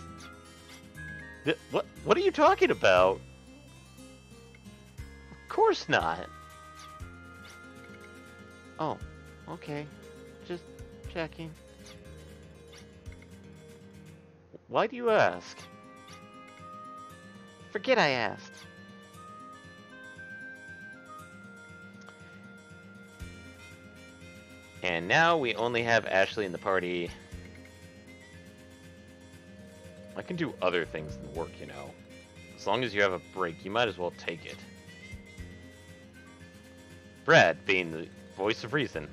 Th- what what are you talking about? Of course not. Oh, okay. Just checking. Why do you ask? Forget I asked. And now we only have Ashley in the party. I can do other things than work, you know. As long as you have a break, you might as well take it. Brad, being the voice of reason.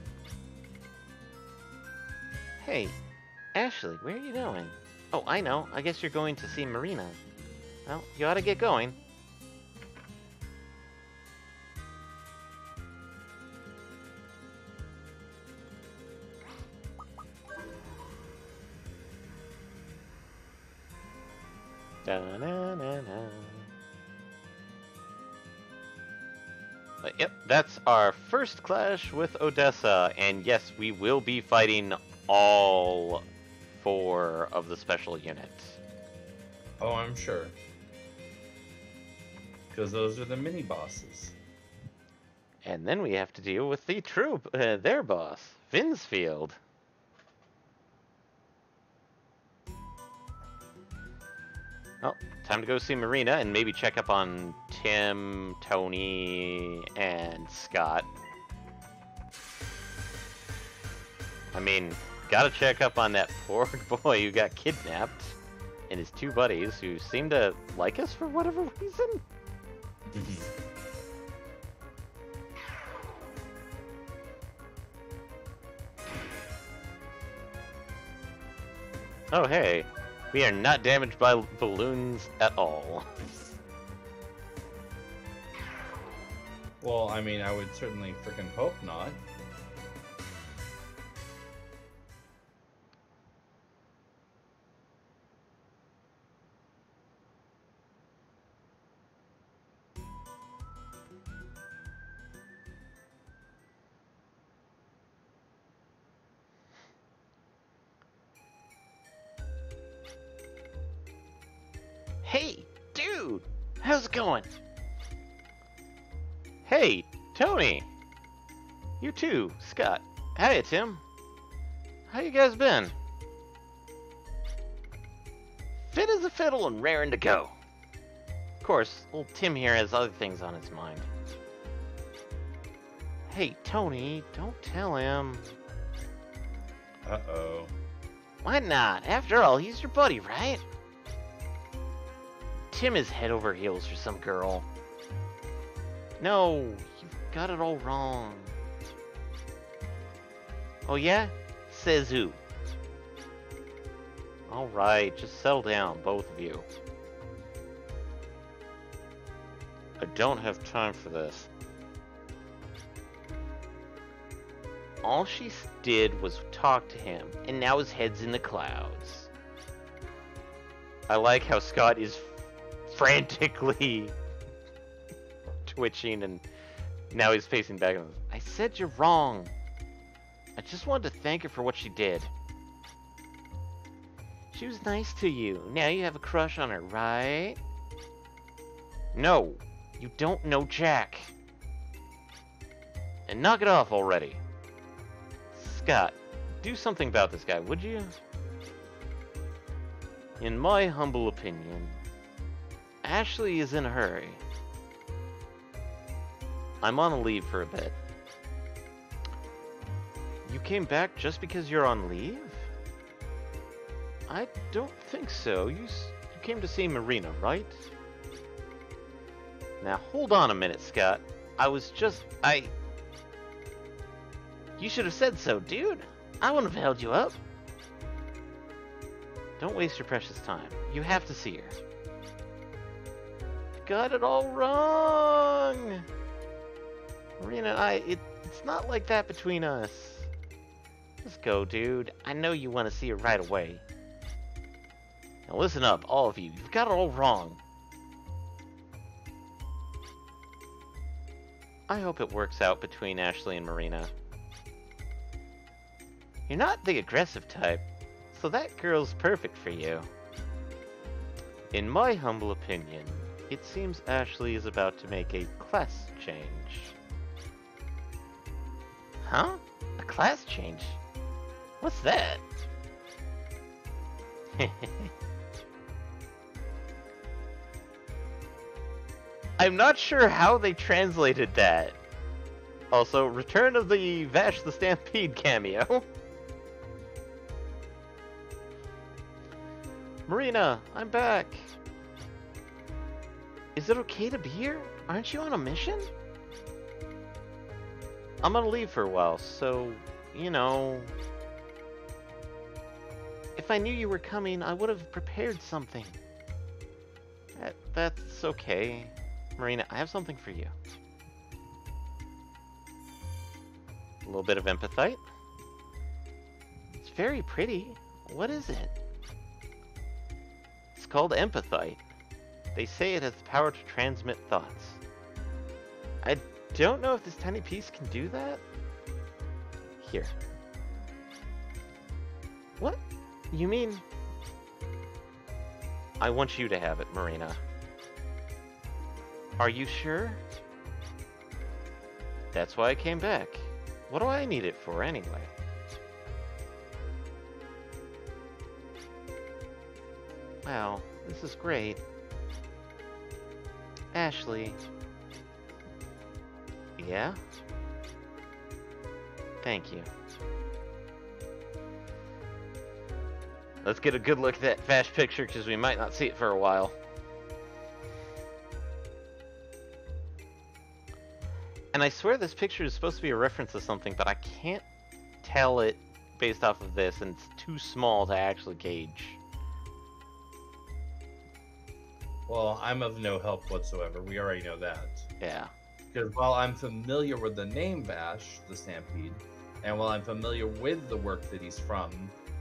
Hey, Ashley, where are you going? Oh, I know. I guess you're going to see Marina. Well, you ought to get going. Da-na-na-na. But yep, that's our first clash with Odessa, and yes, we will be fighting all four of the special units. Oh, I'm sure. Because those are the mini bosses. And then we have to deal with the troop, uh, their boss, Vinsfeld. Well, time to go see Marina and maybe check up on Tim, Tony, and Scott. I mean, gotta check up on that poor boy who got kidnapped and his two buddies who seem to like us for whatever reason. Oh, hey. We are not damaged by balloons at all. well, I mean, I would certainly freaking hope not. Going? Hey, Tony! You too, Scott. Hiya, Tim. How you guys been? Fit as a fiddle and raring to go. Of course, old Tim here has other things on his mind. Hey, Tony, don't tell him. Uh oh. Why not? After all, he's your buddy, right? Tim is head over heels for some girl. No, you've got it all wrong. Oh yeah? Says who? Alright, just settle down, both of you. I don't have time for this. All she did was talk to him, and now his head's in the clouds. I like how Scott is frantically twitching and now he's facing back and I said you're wrong. I just wanted to thank her for what she did. She was nice to you. Now you have a crush on her, right? No, you don't know Jack. And knock it off already. Scott, do something about this guy, would you? In my humble opinion, Ashley is in a hurry. I'm on a leave for a bit. You came back just because you're on leave? I don't think so. You, you came to see Marina, right? Now, hold on a minute, Scott. I was just... I... You should have said so, dude. I wouldn't have held you up. Don't waste your precious time. You have to see her. Got it all wrong! Marina and I, it, it's not like that between us. Let's go, dude. I know you want to see her right away. Now listen up, all of you. You've got it all wrong. I hope it works out between Ashley and Marina. You're not the aggressive type, so that girl's perfect for you. In my humble opinion, it seems Ashley is about to make a class change. Huh? A class change? What's that? I'm not sure how they translated that. Also, return of the Vash the Stampede cameo. Marina, I'm back. Is it okay to be here? Aren't you on a mission? I'm gonna leave for a while, so, you know... If I knew you were coming, I would have prepared something. That, that's okay. Marina, I have something for you. A little bit of empathite. It's very pretty. What is it? It's called empathite. They say it has the power to transmit thoughts. I don't know if this tiny piece can do that. Here. What? You mean... I want you to have it, Marina. Are you sure? That's why I came back. What do I need it for, anyway? Wow, this is great. Ashley. Yeah? Thank you. Let's get a good look at that fast picture because we might not see it for a while. And I swear this picture is supposed to be a reference to something, but I can't tell it based off of this, and it's too small to actually gauge. Well, I'm of no help whatsoever. We already know that. Yeah. Because while I'm familiar with the name Vash, the Stampede, and while I'm familiar with the work that he's from,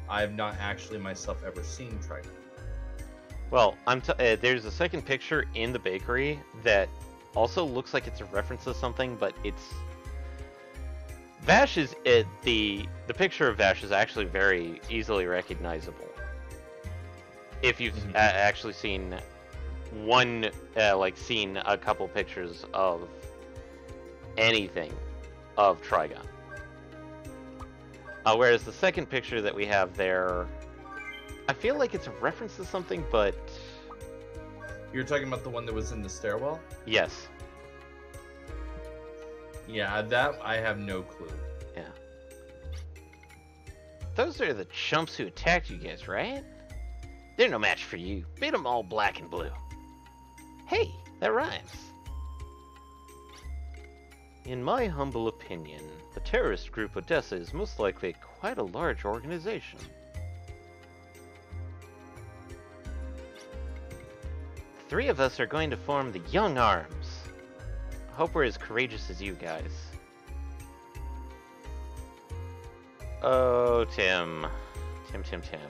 I have not actually myself ever seen Trigun. Well, I'm t- uh, there's a second picture in the bakery that also looks like it's a reference to something, but it's Vash is it the the picture of Vash is actually very easily recognizable. If you've Mhm. a- actually seen one, uh, like seen a couple pictures of anything of Trigun. Uh, whereas the second picture that we have there, I feel like it's a reference to something, but You're talking about the one that was in the stairwell? yes, Yeah, that I have no clue. yeah. Those are the chumps who attacked you guys, right? They're no match for you. Beat them all black and blue. Hey, that rhymes. In my humble opinion, the terrorist group Odessa is most likely quite a large organization. Three of us are going to form the Young Arms. I hope we're as courageous as you guys. Oh, Tim. Tim, Tim, Tim.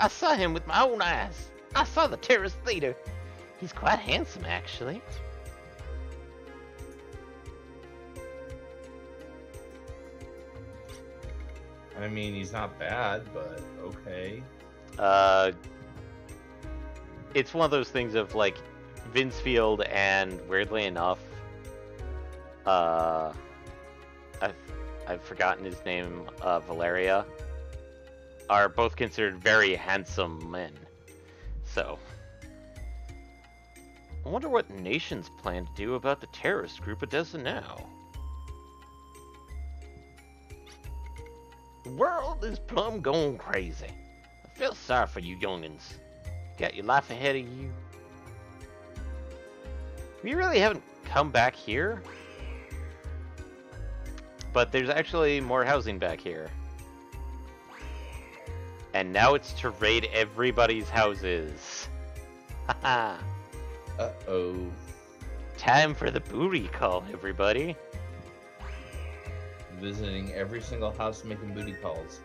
I saw him with my own eyes. I saw the terrorist leader. He's quite handsome, actually. I mean, he's not bad, but okay. Uh, it's one of those things of like Vinsfeld and weirdly enough, uh, I've I've forgotten his name. Uh, Valeria are both considered very handsome men. So, I wonder what nations plan to do about the terrorist group Odessa now. The world is plumb going crazy. I feel sorry for you youngins. Got your life ahead of you. We really haven't come back here. But there's actually more housing back here. And now it's to raid everybody's houses. Haha. Uh oh. Time for the booty call, everybody. Visiting every single house making booty calls.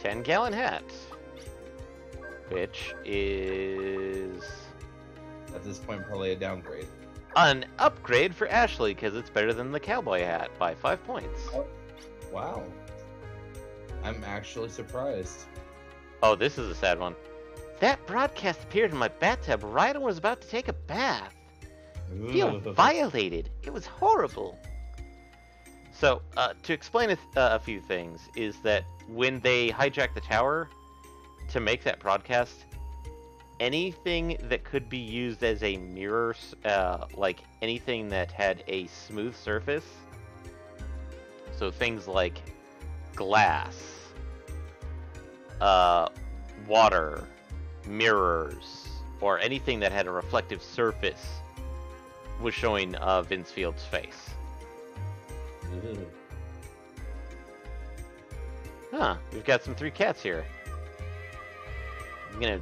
10 gallon hat. Which is At this point, probably a downgrade. an upgrade for Ashley because it's better than the cowboy hat by five points. Wow. I'm actually surprised. Oh, this is a sad one. That broadcast appeared in my bathtub right when I was about to take a bath. I feel violated. It was horrible. So, uh, to explain a, th- uh, a few things, is that when they hijacked the tower to make that broadcast, anything that could be used as a mirror, uh, like anything that had a smooth surface, so things like glass, uh, water, mirrors, or anything that had a reflective surface was showing uh, Vinsfeld's face. Ugh. Huh, we've got some three cats here. I'm gonna.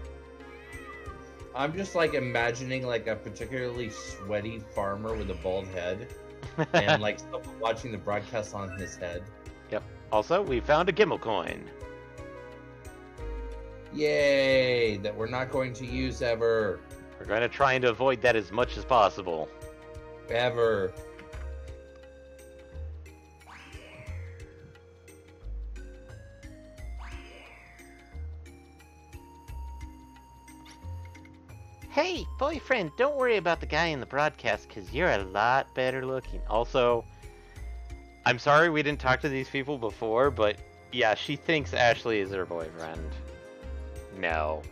I'm just like imagining like a particularly sweaty farmer with a bald head and like watching the broadcast on his head. Yep. Also, we found a Gimel coin. Yay! That we're not going to use ever. We're going to try and avoid that as much as possible. Ever. Hey, boyfriend, don't worry about the guy in the broadcast because you're a lot better looking. Also, I'm sorry we didn't talk to these people before, but yeah, she thinks Ashley is her boyfriend. No.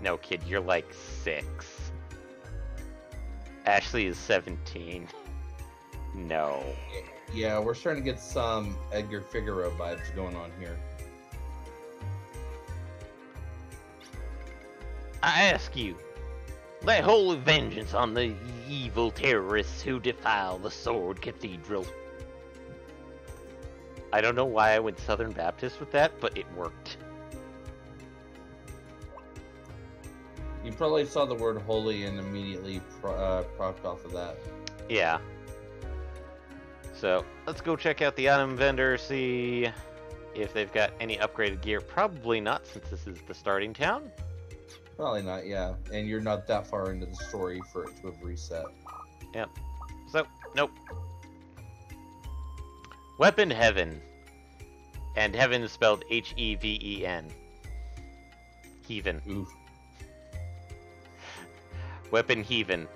No, kid, you're like six. Ashley is 17. No. Yeah, we're starting to get some Edgar Figaro vibes going on here. I ask you, lay holy vengeance on the evil terrorists who defile the Sword Cathedral. I don't know why I went Southern Baptist with that, but it worked. You probably saw the word holy and immediately pro- uh, propped off of that. Yeah. So let's go check out the item vendor, see if they've got any upgraded gear. Probably not, since this is the starting town. Probably not, yeah. And you're not that far into the story for it to have reset. Yep. So, nope. Weapon Heaven. And Heaven is spelled H E V E N. Heaven. Oof. Weapon Heaven.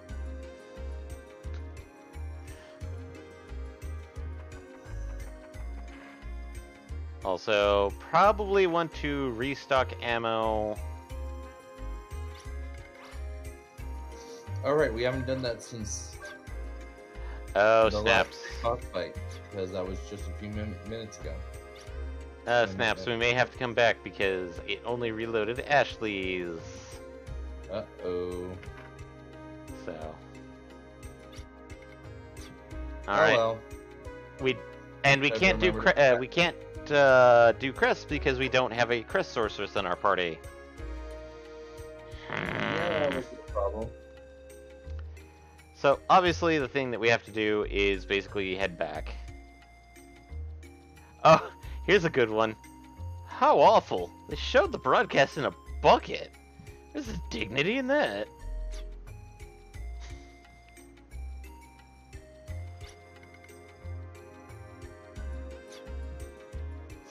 Also, probably want to restock ammo. Alright, we haven't done that since Oh, the snaps. last fight because that was just a few min- minutes ago. Uh, snaps. We may have to come back because it only reloaded Ashley's. Uh oh. So. Oh Alright. well. We and we to can't do uh, we can't uh, do crest because we don't have a crest sorceress in our party. Yeah, that was the problem. So obviously the thing that we have to do is basically head back. Oh, here's a good one. How awful! They showed the broadcast in a bucket. There's a dignity in that.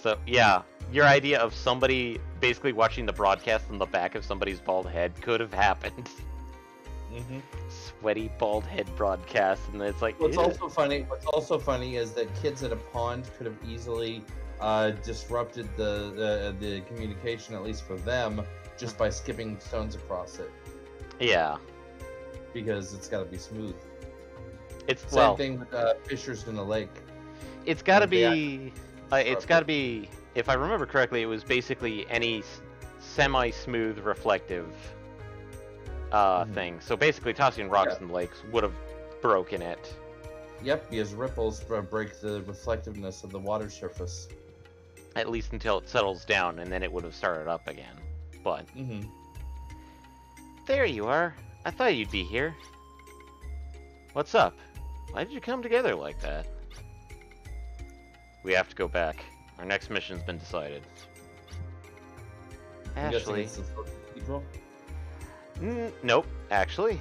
So yeah, your idea of somebody basically watching the broadcast on the back of somebody's bald head could have happened. Mm-hmm. Sweaty bald head broadcast, and it's like What's "Ew." also funny, what's also funny is that kids at a pond could have easily uh, disrupted the, the the communication, at least for them, just by skipping stones across it yeah, because it's got to be smooth. it's Same well, thing with uh, fissures in the lake. it's got to be, uh, it's got to be. If I remember correctly, it was basically any semi-smooth reflective uh, Mhm. thing. So basically, tossing rocks Yeah. in the lakes would have broken it. Yep, because ripples break the reflectiveness of the water surface. At least until it settles down, and then it would have started up again. But Mm-hmm. there you are. I thought you'd be here. What's up? Why did you come together like that? We have to go back. Our next mission's been decided. Ashley. It's the Sword Cathedral? Mm, nope, actually.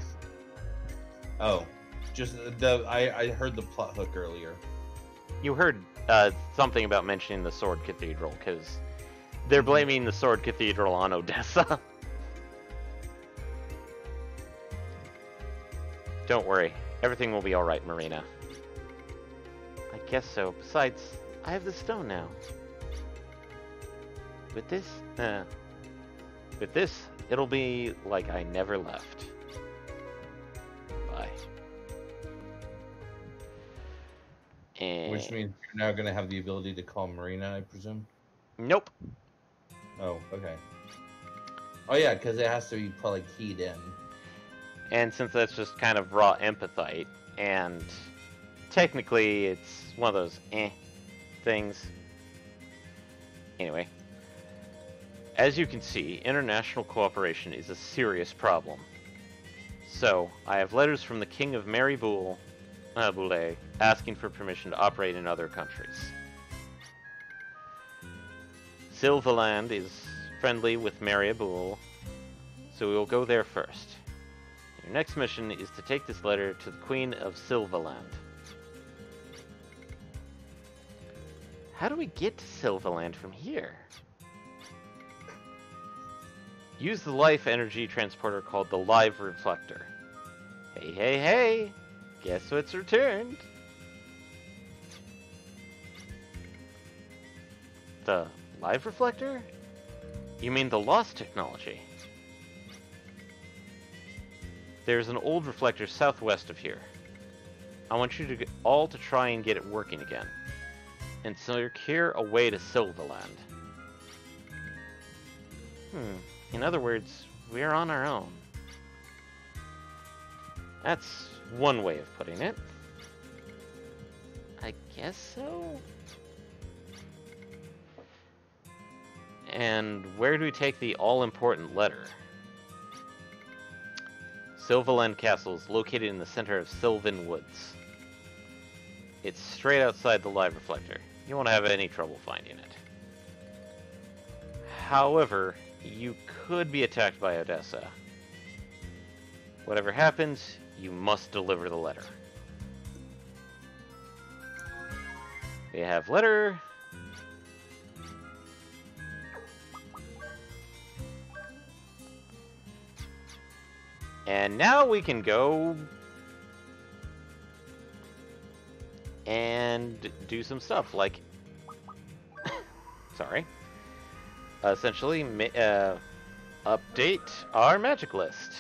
Oh, just the I I heard the plot hook earlier. You heard uh, something about mentioning the Sword Cathedral, because they're Mhm. blaming the Sword Cathedral on Odessa. Don't worry, everything will be alright, Marina. I guess so. Besides, I have the stone now. With this, uh, with this, it'll be like I never left. Bye. And Which means you're now going to have the ability to call Marina, I presume. nope. Oh, okay. Oh yeah, because it has to be probably keyed in. And since that's just kind of raw empathite, and technically it's one of those eh things. Anyway, as you can see, international cooperation is a serious problem. So, I have letters from the King of Meriaboule, uh, asking for permission to operate in other countries. Sylvaland is friendly with Meriaboule, so we will go there first. Your next mission is to take this letter to the Queen of Sylvaland. How do we get to Sylvaland from here? Use the life energy transporter called the Live Reflector. Hey, hey, hey! Guess what's returned? The Live Reflector? You mean the lost technology? There's an old reflector southwest of here. I want you to all to try and get it working again. And secure a way to Sylvaland. Hmm. In other words, we're on our own. That's one way of putting it. I guess so? And where do we take the all-important letter? Sylvaland Castle is located in the center of Sylvan Woods. It's straight outside the live reflector. You won't have any trouble finding it. However, you could be attacked by Odessa. Whatever happens, you must deliver the letter. We have letter. And now we can go and do some stuff like sorry essentially uh, update our magic list.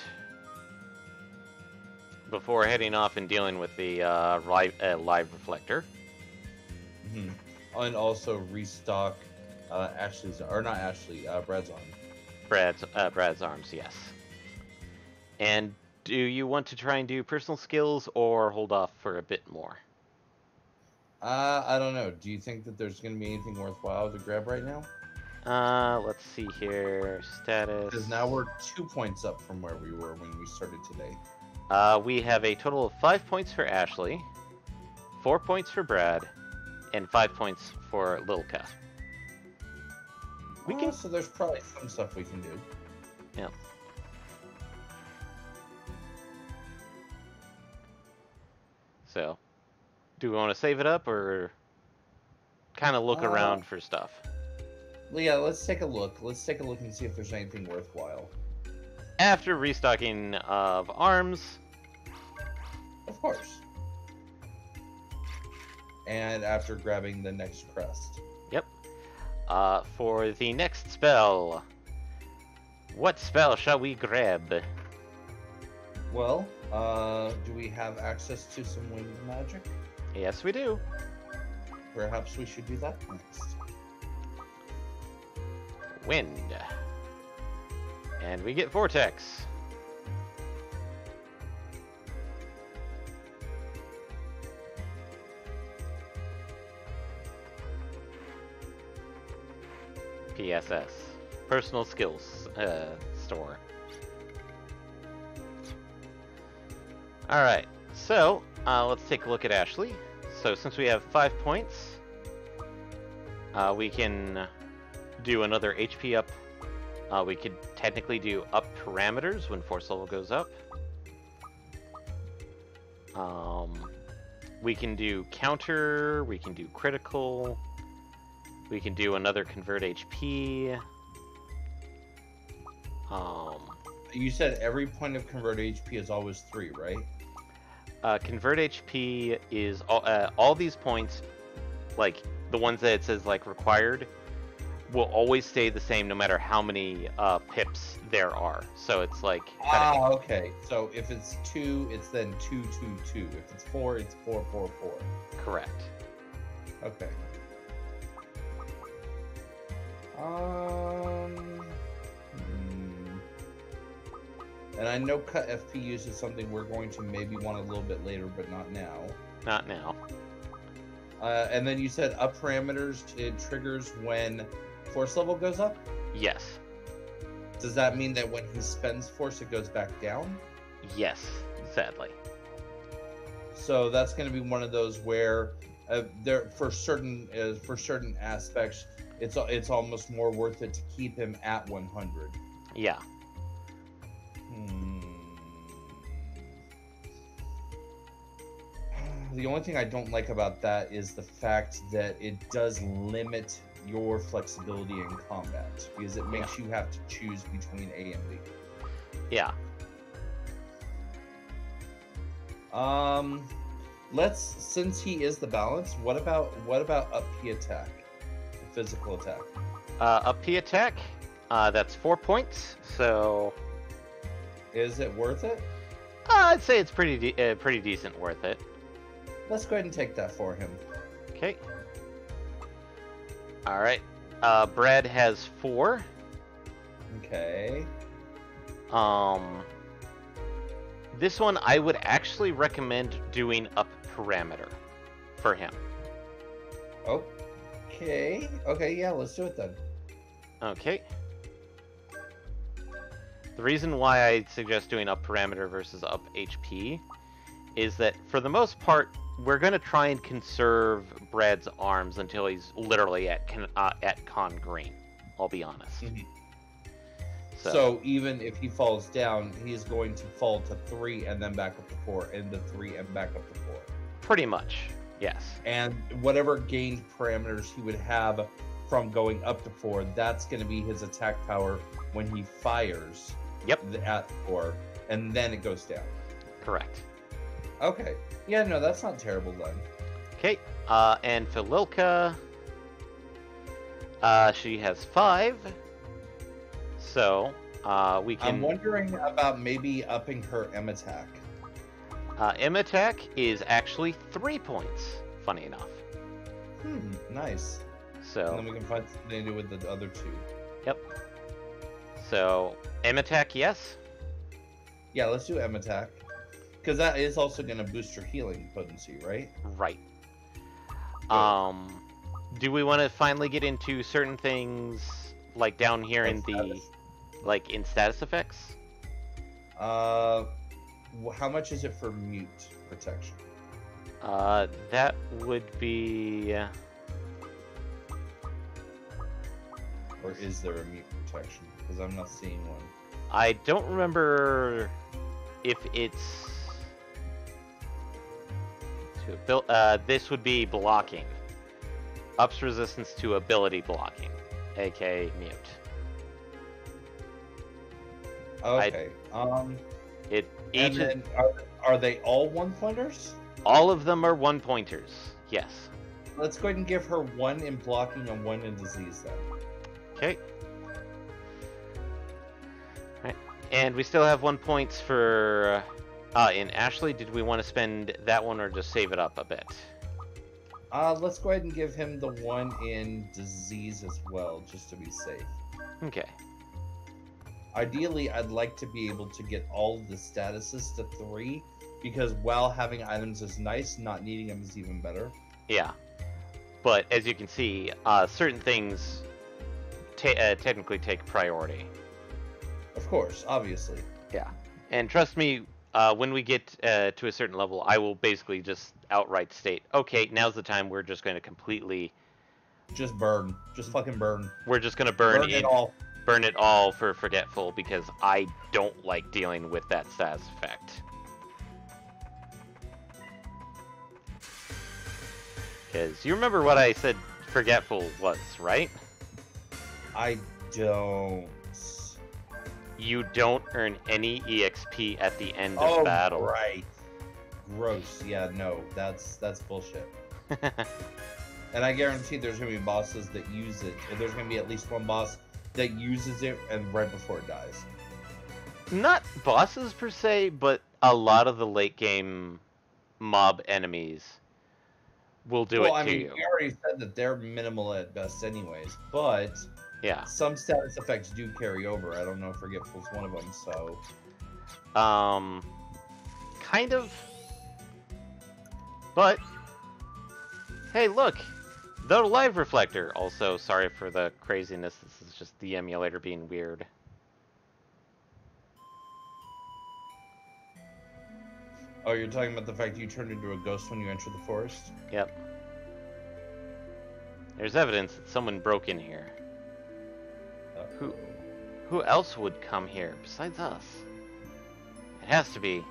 Before heading off and dealing with the uh, live, uh, live reflector. Hmm and also restock uh, Ashley's or not Ashley uh, Brad's arm. Brad's uh, Brad's arms yes. And do you want to try and do personal skills or hold off for a bit more uh, I don't know. Do you think that there's going to be anything worthwhile to grab right now? Uh, let's see here. Status. Because now we're two points up from where we were when we started today. Uh, we have a total of five points for Ashley, four points for Brad, and five points for Lilka. We can. So there's probably some stuff we can do. Yeah. So, do we want to save it up or kind of look uh, around for stuff? Yeah, let's take a look. Let's take a look and see if there's anything worthwhile. After restocking of arms. Of course. And after grabbing the next crest. Yep. Uh, for the next spell, what spell shall we grab? Well, uh, do we have access to some wind magic? Yes, we do. Perhaps we should do that next. Wind. And we get Vortex. PSS. Personal Skills uh, Store. Alright, so uh, let's take a look at Ashley. So since we have five points, uh, we can do another HP up. Uh, we could technically do up parameters when force level goes up. Um, we can do counter, we can do critical, we can do another convert HP. Um, you said every point of convert HP is always three, right? Uh, convert HP is all, uh, all these points, like the ones that it says like required, will always stay the same no matter how many uh, pips there are. So it's like. Ah, okay. So if it's two, it's then two, two, two. If it's four, it's four, four, four. Correct. Okay. Um. And I know cut FPUs is something we're going to maybe want a little bit later, but not now. Not now. Uh, and then you said up parameters, it triggers when force level goes up. Yes. Does that mean that when he spends force, it goes back down? Yes, sadly. So that's going to be one of those where uh, there for certain uh, for certain aspects, it's it's almost more worth it to keep him at 100. Yeah. Hmm. The only thing I don't like about that is the fact that it does limit your flexibility in combat because it makes you have to choose between A and B. Yeah. Um, let's since he is the balance. What about what about up P attack, physical attack? Uh, up P attack. Uh, that's four points. So Is it worth it? uh, I'd say it's pretty de- uh, pretty decent worth it. Let's go ahead and take that for him. Okay. All right. Uh, Brad has four. Okay. Um, this one I would actually recommend doing up parameter for him. Okay. Okay. Yeah. Let's do it then. Okay. The reason why I suggest doing up parameter versus up HP is that for the most part, we're going to try and conserve Brad's arms until he's literally at con- uh, at con green. I'll be honest. Mhm. So, So even if he falls down, he's going to fall to three and then back up to four, and to three and back up to four. pretty much, yes. And whatever gained parameters he would have from going up to four, that's going to be his attack power when he fires. Yep. At four, and then it goes down. Correct. Okay. Yeah. No, that's not terrible then. Okay. Uh, and Phililka, uh, she has five. So uh, we can. I'm wondering about maybe upping her M attack. Uh, M attack is actually three points. Funny enough. Hmm. Nice. And then we can find something to do with the other two. So M attack, yes. Yeah, let's do M attack. Because that is also going to boost your healing potency, right? Right. Um, do we want to finally get into certain things like down here in Like the like in status effects? Uh, how much is it for mute protection? Uh, that would be. Or is there a mute protection? Because I'm not seeing one. I don't remember if it's. To abil- uh, this would be blocking. Ups resistance to ability blocking, aka mute. Okay. um, It and each then are, are they all one pointers? all of them are one pointers. Yes. Let's go ahead and give her one in blocking and one in disease then. Okay. And we still have one points for uh, uh in Ashley. Did we want to spend that one or just save it up a bit? Uh, let's go ahead and give him the one in disease as well, just to be safe. Okay. Ideally, I'd like to be able to get all the statuses to three, because while having items is nice, not needing them is even better. Yeah. But as you can see, uh, certain things uh, technically take priority. Of course, obviously. Yeah, and trust me, uh, when we get uh, to a certain level, I will basically just outright state, okay, now's the time we're just going to completely, Just burn. Just fucking burn. we're just going to burn, Burn in, it all. burn it all for forgetful because I don't like dealing with that status effect. Because you remember what I said forgetful was, right? I don't. You don't earn any EXP at the end of Oh, battle. right. Gross. Yeah, no, that's that's bullshit. And I guarantee there's gonna be bosses that use it. There's gonna be at least one boss that uses it and right before it dies. Not bosses per se, but a lot of the late game mob enemies will do well, it I to mean, you. we already said that they're minimal at best, anyways. But Yeah. some status effects do carry over. I don't know if Forgetful's one of them. So Um, kind of. But, hey, look, the live reflector. Also, sorry for the craziness. This is just the emulator being weird. Oh, you're talking about the fact you turned into a ghost when you entered the forest? Yep. There's evidence that someone broke in here. Who- Who else would come here besides us? It has to be.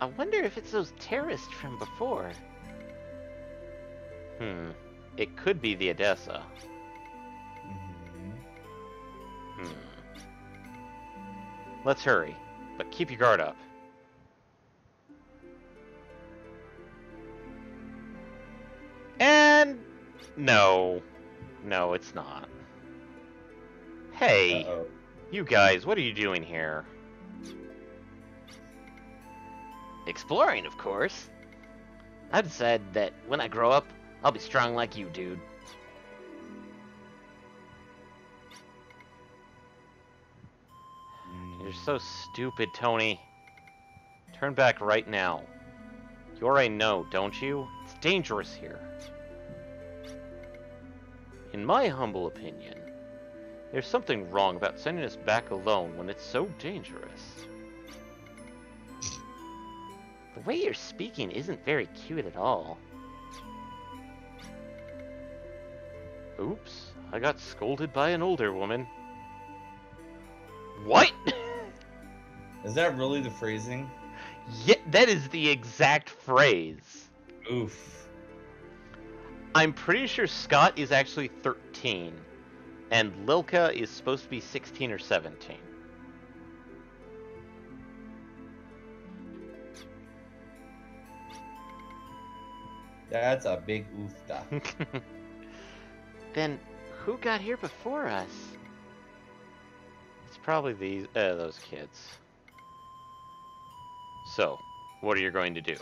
I wonder if it's those terrorists from before. Hmm. It could be the Odessa. Mhm. Hmm. Let's hurry, but keep your guard up. And no, no, it's not. Hey, Uh-oh. you guys, what are you doing here? Exploring, of course. I've decided that when I grow up, I'll be strong like you, dude. Hmm. You're so stupid, Tony. Turn back right now. You already know, don't you? It's dangerous here. In my humble opinion, there's something wrong about sending us back alone when it's so dangerous. The way you're speaking isn't very cute at all. Oops, I got scolded by an older woman. What? Is that really the phrasing? yeah, that is the exact phrase. Oof. I'm pretty sure Scott is actually 13, and Lilka is supposed to be 16 or 17. That's a big oofta. Then, who got here before us? it's probably these uh, those kids. So, what are you going to do?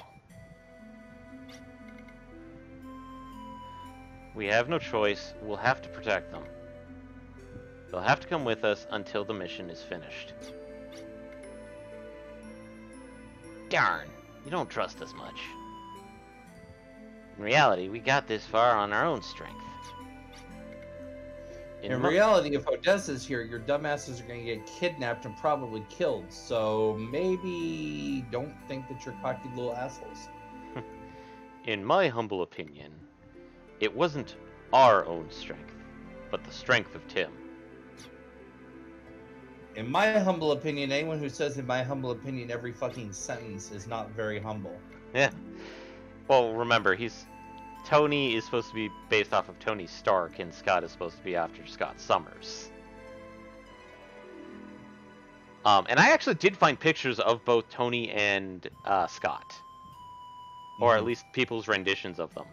We have no choice. We'll have to protect them. They'll have to come with us until the mission is finished. Darn, you don't trust us much. In reality, we got this far on our own strength. In mo- reality, if Odessa's here, your dumbasses are going to get kidnapped and probably killed. So maybe don't think that you're cocky little assholes. In my humble opinion, it wasn't our own strength, but the strength of Tim. In my humble opinion, anyone who says in my humble opinion every fucking sentence is not very humble. Yeah. Well, remember, he's Tony is supposed to be based off of Tony Stark, and Scott is supposed to be after Scott Summers. Um, and I actually did find pictures of both Tony and uh, Scott, or at Mhm. least people's renditions of them.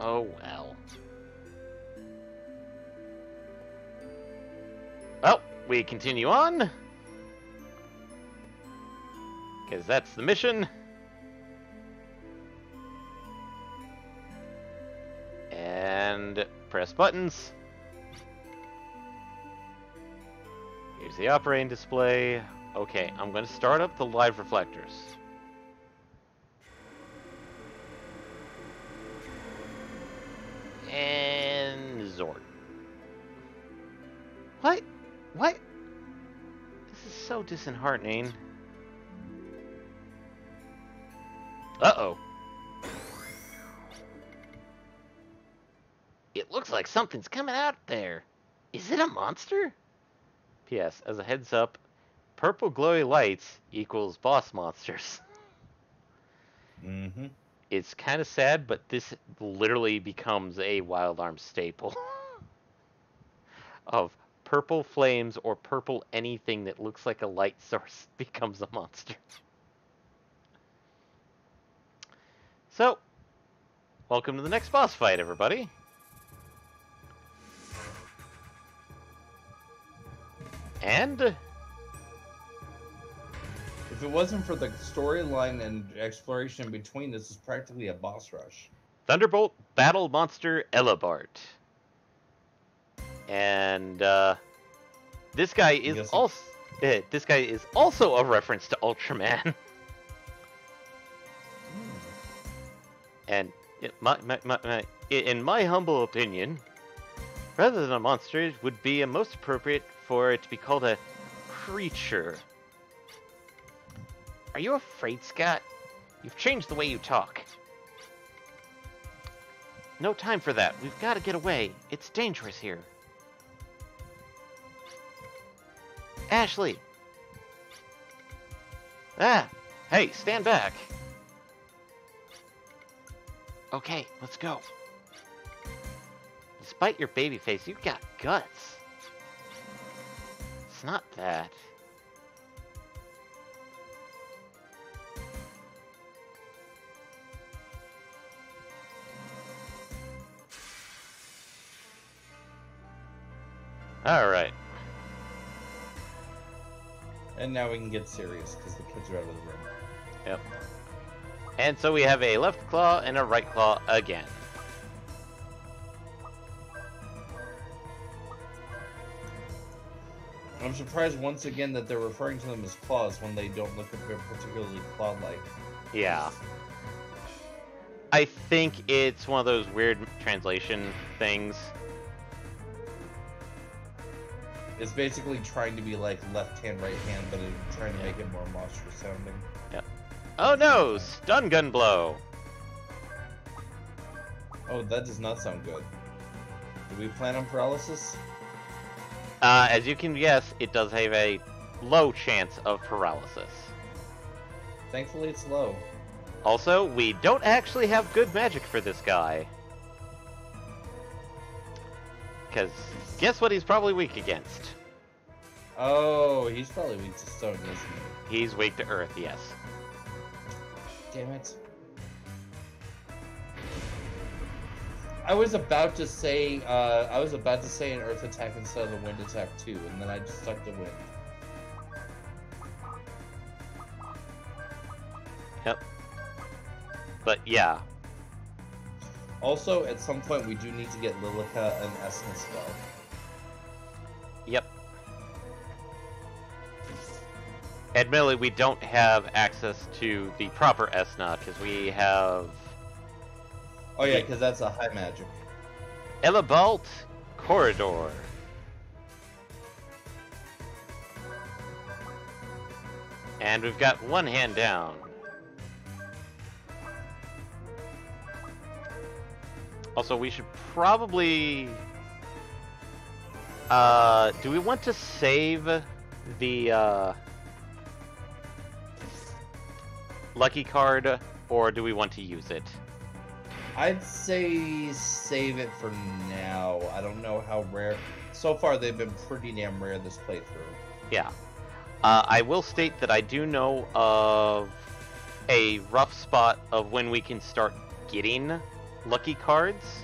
Oh well. Well, we continue on. Because that's the mission. And press buttons. Here's the operating display. Okay, I'm going to start up the live reflectors. And Zord. What? What? This is so disheartening. Uh-oh. It looks like something's coming out there. Is it a monster? P.S. As a heads up, purple glowy lights equals boss monsters. Mm-hmm. It's kind of sad, but this literally becomes a Wild Arms staple. of purple flames or purple anything that looks like a light source becomes a monster. So, welcome to the next boss fight, everybody. And If it wasn't for the storyline and exploration in between, this is practically a boss rush. Thunderbolt Battle Monster Elabart. And uh, this guy is also this guy is also a reference to Ultraman. And it, my, my, my, in my humble opinion, rather than a monster, it would be a most appropriate for it to be called a creature. Are you afraid, Scott? You've changed the way you talk. No time for that. We've got to get away. It's dangerous here. Ashley! Ah! Hey, stand back! Okay, let's go. Despite your baby face, you've got guts. It's not that. Alright. And now we can get serious because the kids are out of the room. Yep. And so we have a left claw and a right claw again. I'm surprised once again that they're referring to them as claws when they don't look particularly claw-like. Yeah. I think it's one of those weird translation things. It's basically trying to be like left hand, right hand, but it, trying to make it more monstrous sounding. Yeah. Oh no! Stun gun blow! Oh, that does not sound good. Do we plan on paralysis? Uh, as you can guess, it does have a low chance of paralysis. Thankfully, it's low. Also, we don't actually have good magic for this guy. Because guess what he's probably weak against? Oh, he's probably weak to stone, isn't he? He's weak to earth, yes. Damn it. I was about to say, uh, I was about to say an earth attack instead of a wind attack too, and then I just stuck to wind. Yep. But yeah, Also, at some point, we do need to get Lilica an essence spell. Yep. Admittedly, we don't have access to the proper Esna because we have Oh yeah, because that's a high magic. Elebalt Corridor. And we've got one hand down. Also, we should probably... Uh, do we want to save the, uh... Lucky card, or do we want to use it? I'd say save it for now. I don't know how rare. So far, they've been pretty damn rare this playthrough. Yeah. Uh, I will state that I do know of a rough spot of when we can start getting lucky cards.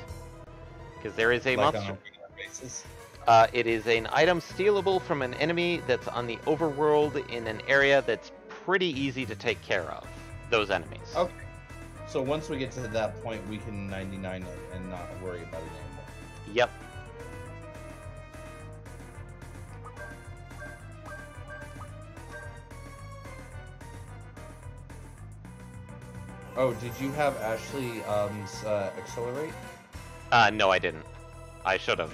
Because there is a like monster. basis. Uh, it is an item stealable from an enemy that's on the overworld in an area that's pretty easy to take care of. Those enemies. Okay. So once we get to that point, we can 99 it and not worry about it anymore. Yep. Oh, did you have Ashley um, uh, accelerate? Uh, no, I didn't. I should have.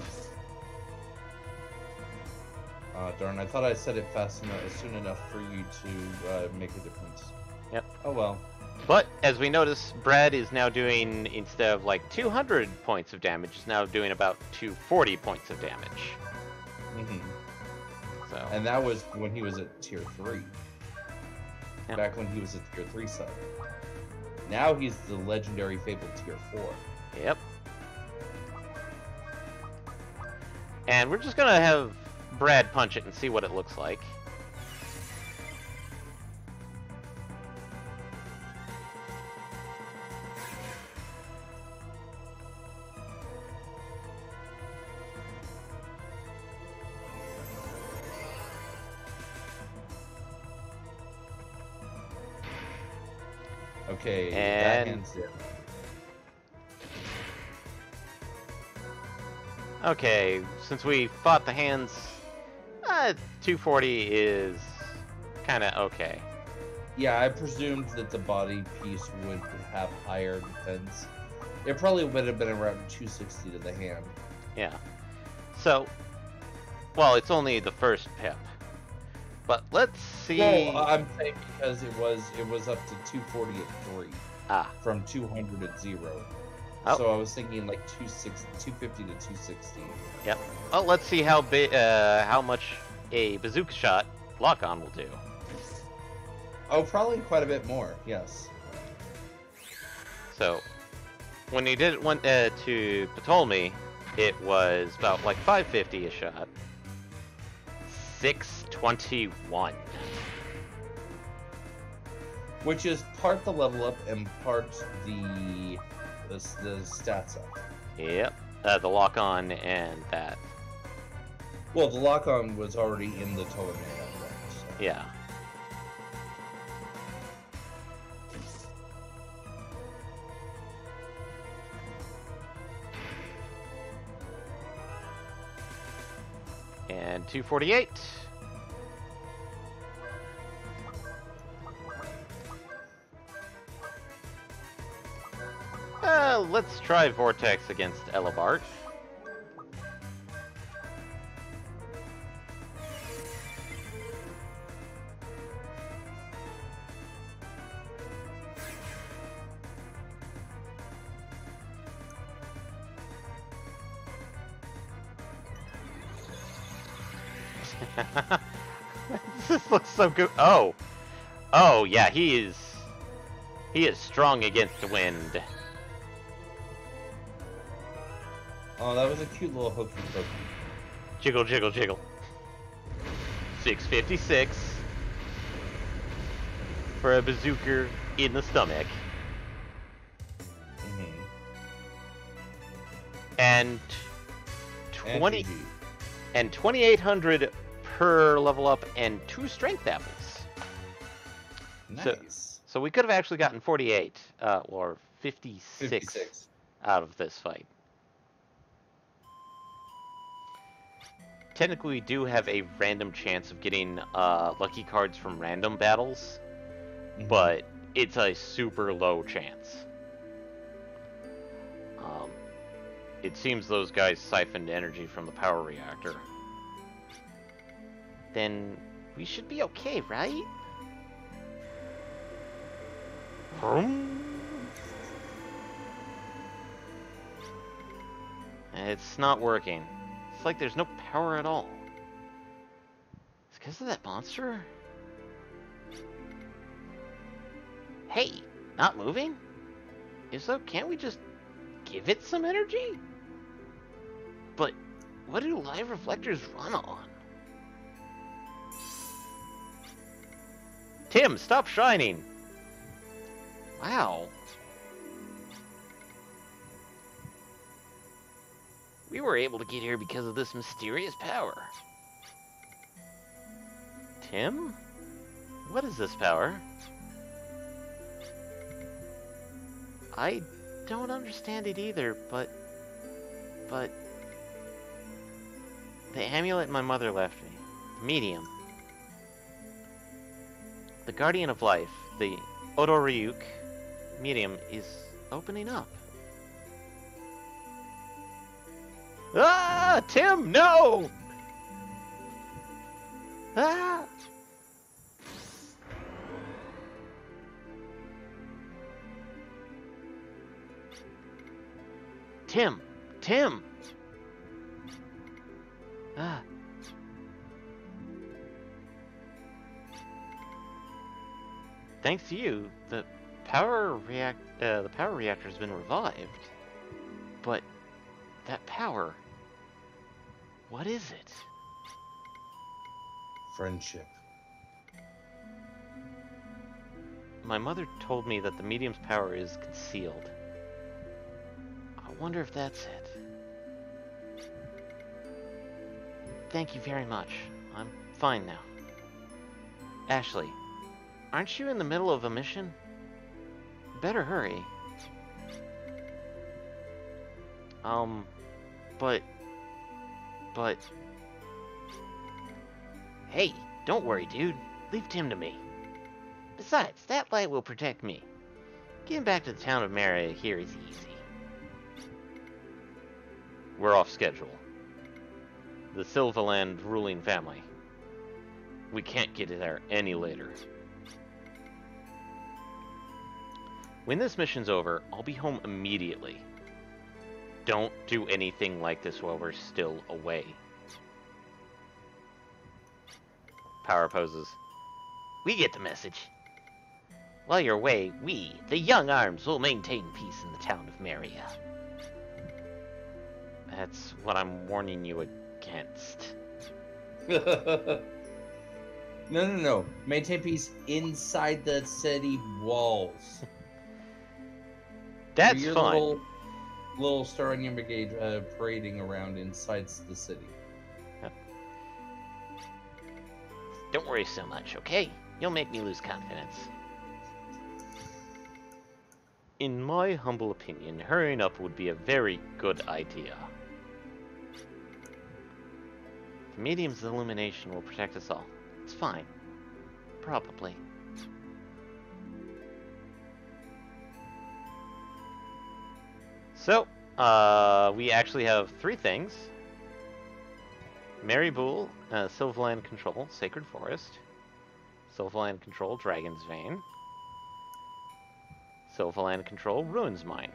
Uh, darn, I thought I said it fast enough, soon enough for you to uh, make a difference. Yep. Oh well. But as we notice, Brad is now doing instead of like 200 points of damage, is now doing about 240 points of damage. Mm-hmm. So And that was when he was at tier three. Yeah. Back when he was at tier three sub. Now he's the legendary fabled tier four. Yep. And we're just gonna have Brad punch it and see what it looks like. Okay, that And-. Okay, since we fought the hands, uh, 240 is kind of okay. Yeah, I presumed that the body piece would have higher defense. It probably would have been around 260 to the hand. Yeah. So, well, it's only the first pip. But let's see. Well, I'm saying because it was it was up to 240 at three ah, from 200 at zero. Oh. So I was thinking like 260, 250 to 260. Yep. well, let's see how big, uh, how much a bazooka shot lock on will do. Oh, probably quite a bit more. Yes. So, when he did it went uh, to Ptolemy, it was about like 550 a shot. 621. Which is part the level up and part the the, the stats up. Yep. Uh, the lock on and that. Well, the lock on was already in the Ptolemy network. So. Yeah. And 248. Uh, let's try Vortex against Elabart. This looks good. Oh. Oh, yeah, he is... He is strong against the wind. Oh, that was a cute little hokey pokey. Jiggle, jiggle, jiggle. 656 for a bazooka in the stomach. Mm-hmm. And 20 and 2800 per level up and two strength apples. So- Nice. So we could have actually gotten 48 uh, or 56, 56. out of this fight. Technically, we do have a random chance of getting uh, lucky cards from random battles, Mhm. but it's a super low chance. Um, it seems those guys siphoned energy from the power reactor. Then we should be okay, right? Vroom. It's not working. It's like there's no power at all. It's because of that monster? Hey, not moving? If so, can't we just give it some energy? But what do live reflectors run on? Tim, stop shining! Wow. We were able to get here because of this mysterious power. Tim? What is this power? I don't understand it either, but... But... The amulet my mother left me. The medium. The guardian of life. The Odoryuk medium is opening up. Ah, Tim, no! Ah! Tim, Tim! Ah. Thanks to you, the power react uh, the power reactor has been revived. But that power what is it? Friendship. My mother told me that the medium's power is concealed. I wonder if that's it. Thank you very much. I'm fine now. Ashley, aren't you in the middle of a mission? Better hurry. Um, but but... Hey, don't worry, dude. Leave Tim to me. Besides, that light will protect me. Getting back to the town of Maria here is easy. We're off schedule. The Sylvaland ruling family. We can't get there any later. When this mission's over, I'll be home immediately. Don't do anything like this while we're still away. Power poses. We get the message. While you're away, we, the Young Arms, will maintain peace in the town of Maria. That's what I'm warning you against. no, no, no. Maintain peace inside the city walls. That's Your fine. Little, little Star Onion Brigade uh, parading around inside the city. Don't worry so much, okay? You'll make me lose confidence. In my humble opinion, hurrying up would be a very good idea. The medium's illumination will protect us all. It's fine. Probably. So, uh, we actually have three things. Meriaboule, uh, Sylvaland Control, Sacred Forest. Sylvaland Control, Dragon's Vein. Sylvaland Control, Ruins Mine.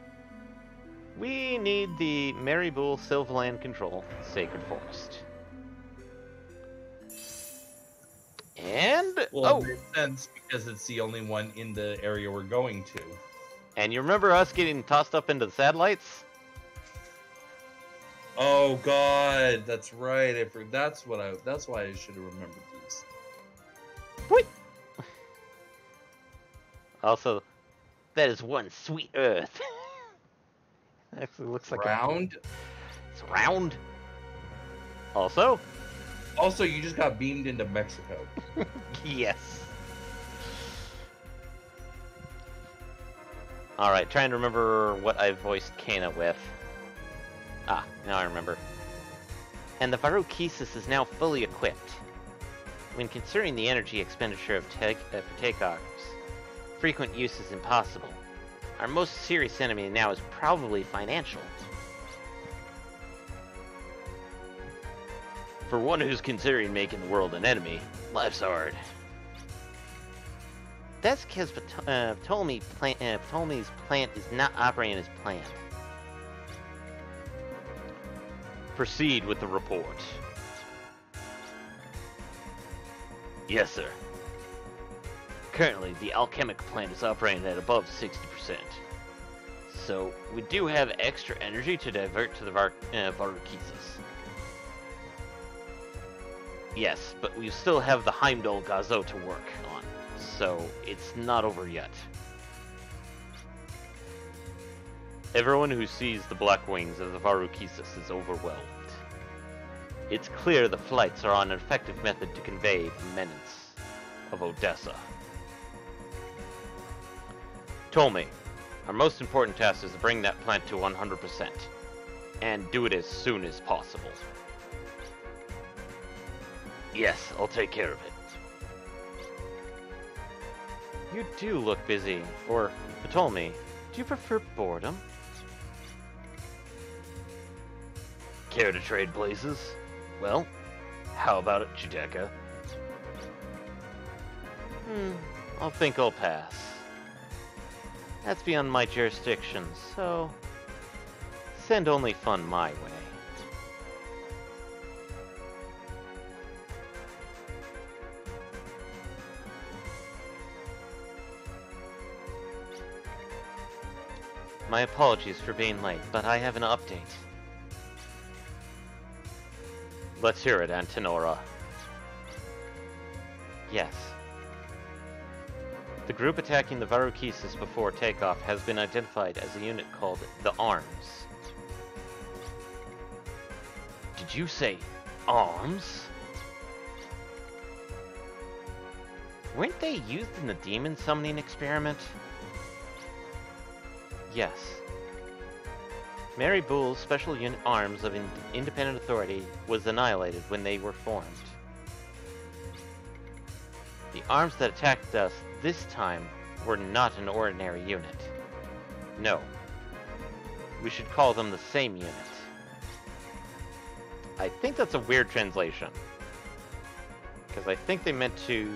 We need the Meriaboule Sylvaland Control, Sacred Forest. And, Well, oh, it makes sense because it's the only one in the area we're going to. And you remember us getting tossed up into the satellites? Oh God, that's right. I for, that's what I. That's why I should have remembered these. Whooit! Also, That is one sweet earth. actually looks like a, Round. it's round. also, Also, you just got beamed into Mexico. yes. All right, trying to remember what I voiced Caina with. Ah, now I remember. And the Varukesis is now fully equipped. When considering the energy expenditure of take, uh, takeoffs, frequent use is impossible. Our most serious enemy now is probably financial. For one who's considering making the world an enemy, life's hard. That's because uh, Ptolemy plant, uh, Ptolemy's plant is not operating as planned. Proceed with the report. Yes, sir. Currently, the alchemic plant is operating at above 60%. So, we do have extra energy to divert to the Var- uh. Yes, but we still have the Heimdall Gazo to work so it's not over yet. Everyone who sees the black wings of the Varukesis is overwhelmed. It's clear the flights are on an effective method to convey the menace of Odessa. Ptolemy, our most important task is to bring that plant to 100%, and do it as soon as possible. Yes, I'll take care of it. You do look busy, or Ptolemy, do you prefer boredom? Care to trade places? Well, how about it, Judecca? Hmm, I'll think I'll pass. That's beyond my jurisdiction, so send only fun my way. My apologies for being late, but I have an update. Let's hear it, Antenora. Yes. The group attacking the Varukesis before takeoff has been identified as a unit called the Arms. Did you say arms? Weren't they used in the demon summoning experiment? Yes. Meriaboule's special unit arms of in- independent authority was annihilated when they were formed. The arms that attacked us this time were not an ordinary unit. No. We should call them the same unit. I think that's a weird translation. Because I think they meant to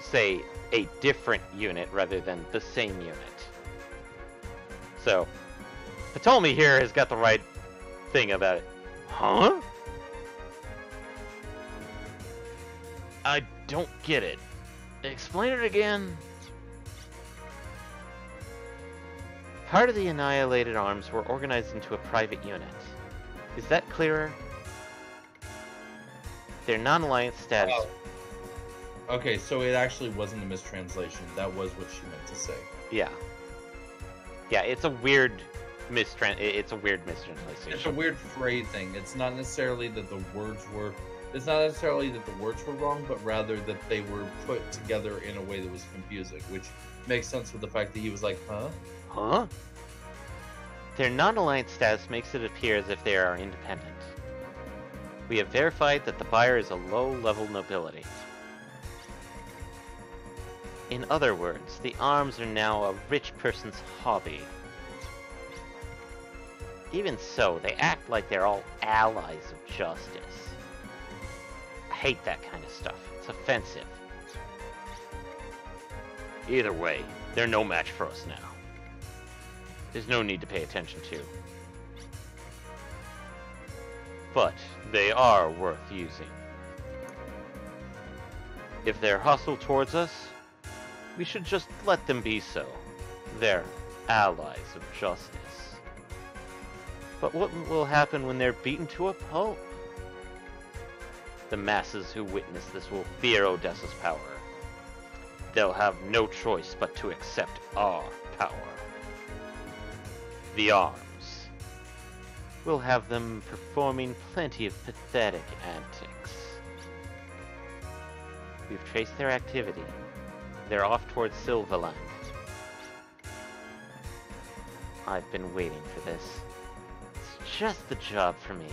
say a different unit rather than the same unit. So, Ptolemy here has got the right thing about it. Huh? I don't get it. Explain it again. Part of the annihilated arms were organized into a private unit. Is that clearer? Their non-alliance status. Oh. Okay, so it actually wasn't a mistranslation. That was what she meant to say. Yeah. Yeah, it's a weird mistran. It's a weird mistranslation. It's a weird phrase thing. It's not necessarily that the words were. It's not necessarily that the words were wrong, but rather that they were put together in a way that was confusing, which makes sense with the fact that he was like, "Huh." Huh? Their non-alliance status makes it appear as if they are independent. We have verified that the buyer is a low-level nobility. In other words, the arms are now a rich person's hobby. Even so, they act like they're all allies of justice. I hate that kind of stuff. It's offensive. Either way, they're no match for us now. There's no need to pay attention to. But they are worth using. If they're hostile towards us, we should just let them be so. They're allies of justice. But what will happen when they're beaten to a pulp? The masses who witness this will fear Odessa's power. They'll have no choice but to accept our power. The arms. We'll have them performing plenty of pathetic antics. We've traced their activity. They're off towards Sylvaland. I've been waiting for this. It's just the job for me.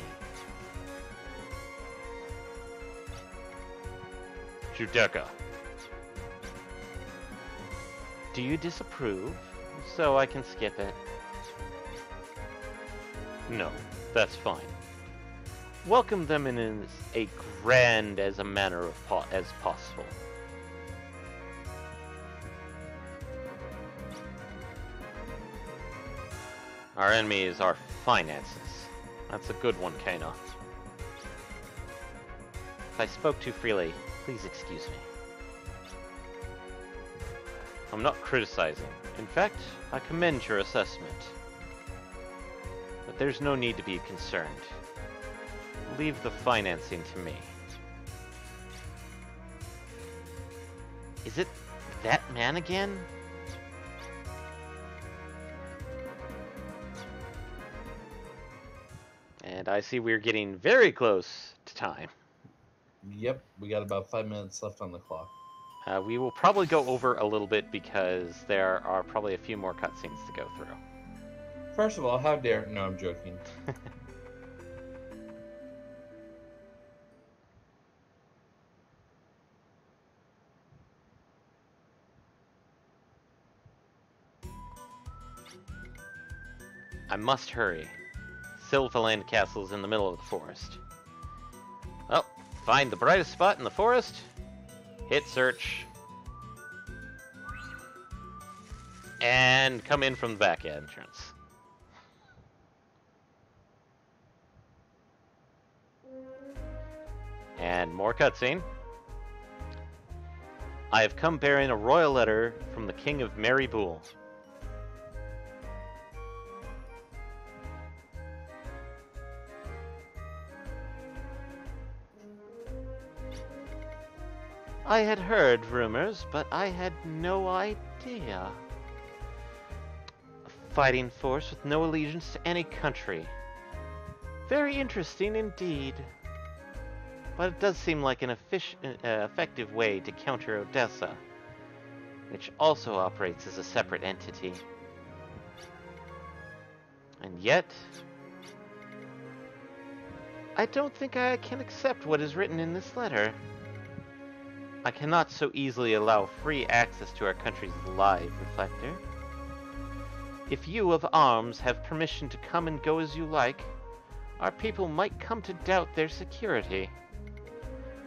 Judecca. Do you disapprove? So I can skip it. No, that's fine. Welcome them in as a grand as a manner of po- as possible. Our enemy is our finances. That's a good one, Caina. If I spoke too freely, please excuse me. I'm not criticizing. In fact, I commend your assessment. But there's no need to be concerned. Leave the financing to me. Is it that man again? And I see we're getting very close to time. Yep, we got about five minutes left on the clock. Uh, we will probably go over a little bit because there are probably a few more cutscenes to go through. First of all, how dare? No, I'm joking. I must hurry. Sylvaland Castle is in the middle of the forest. Well, find the brightest spot in the forest, hit search, and come in from the back entrance. And more cutscene. I have come bearing a royal letter from the King of Meriaboule. I had heard rumors, but I had no idea. A fighting force with no allegiance to any country. Very interesting indeed. But it does seem like an uh, effective way to counter Odessa, which also operates as a separate entity. And yet, I don't think I can accept what is written in this letter. I cannot so easily allow free access to our country's live reflector. If you of arms have permission to come and go as you like, our people might come to doubt their security.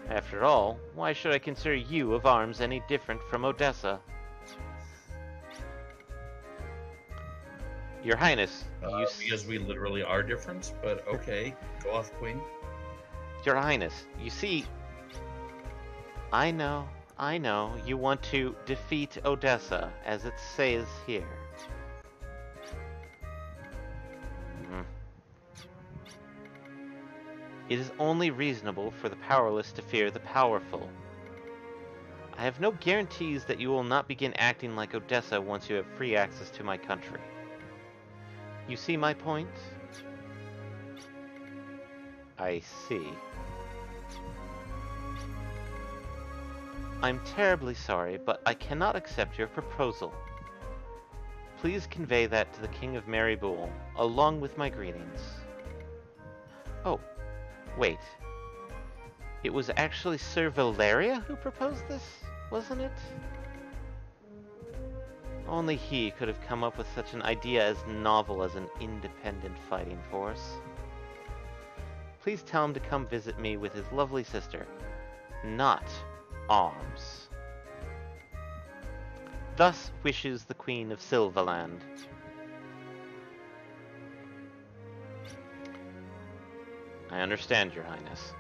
After all, why should I consider you of arms any different from Odessa? Your Highness, Uh, you because we literally are different, but okay. Go off, Queen. Your Highness, you see, I know, I know, you want to defeat Odessa, as it says here. Mhm. It is only reasonable for the powerless to fear the powerful. I have no guarantees that you will not begin acting like Odessa once you have free access to my country. You see my point? I see. I'm terribly sorry, but I cannot accept your proposal. Please convey that to the King of Meriaboule, along with my greetings. Oh, wait. It was actually Sir Valeria who proposed this, wasn't it? Only he could have come up with such an idea as novel as an independent fighting force. Please tell him to come visit me with his lovely sister, not arms. Thus wishes the Queen of Sylvaland. I understand, Your Highness.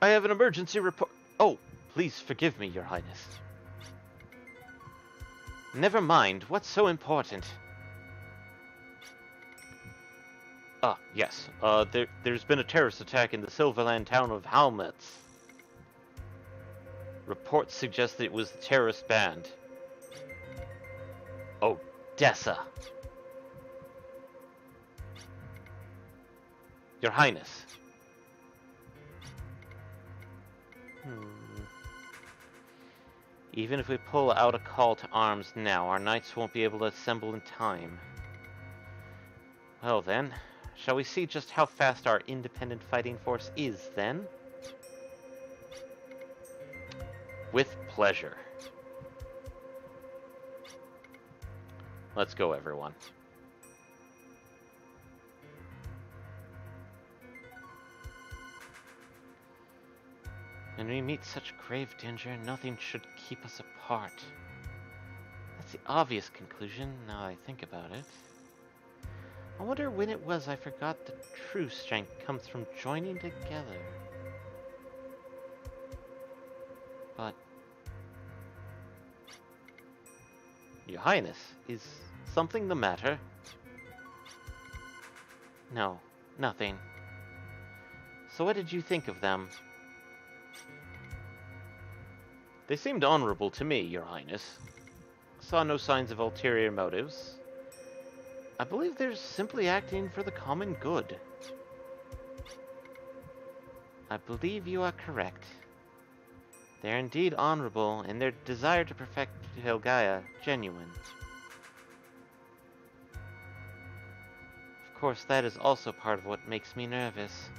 I have an emergency report. Oh, please forgive me, Your Highness. Never mind, what's so important? Ah, yes. Uh, there, there's been a terrorist attack in the Sylvaland town of Halmetz. Reports suggest that it was the terrorist band. Odessa. Your Highness. Hmm. Even if we pull out a call to arms now, our knights won't be able to assemble in time. Well then, shall we see just how fast our independent fighting force is then? With pleasure. Let's go, everyone. When we meet such grave danger, nothing should keep us apart. That's the obvious conclusion, now I think about it. I wonder when it was I forgot the true strength comes from joining together. But... Your Highness, is something the matter? No, nothing. So what did you think of them? They seemed honorable to me, Your Highness. Saw no signs of ulterior motives. I believe they're simply acting for the common good. I believe you are correct. They are indeed honorable, and their desire to perfect Helgaia genuine. Of course, that is also part of what makes me nervous.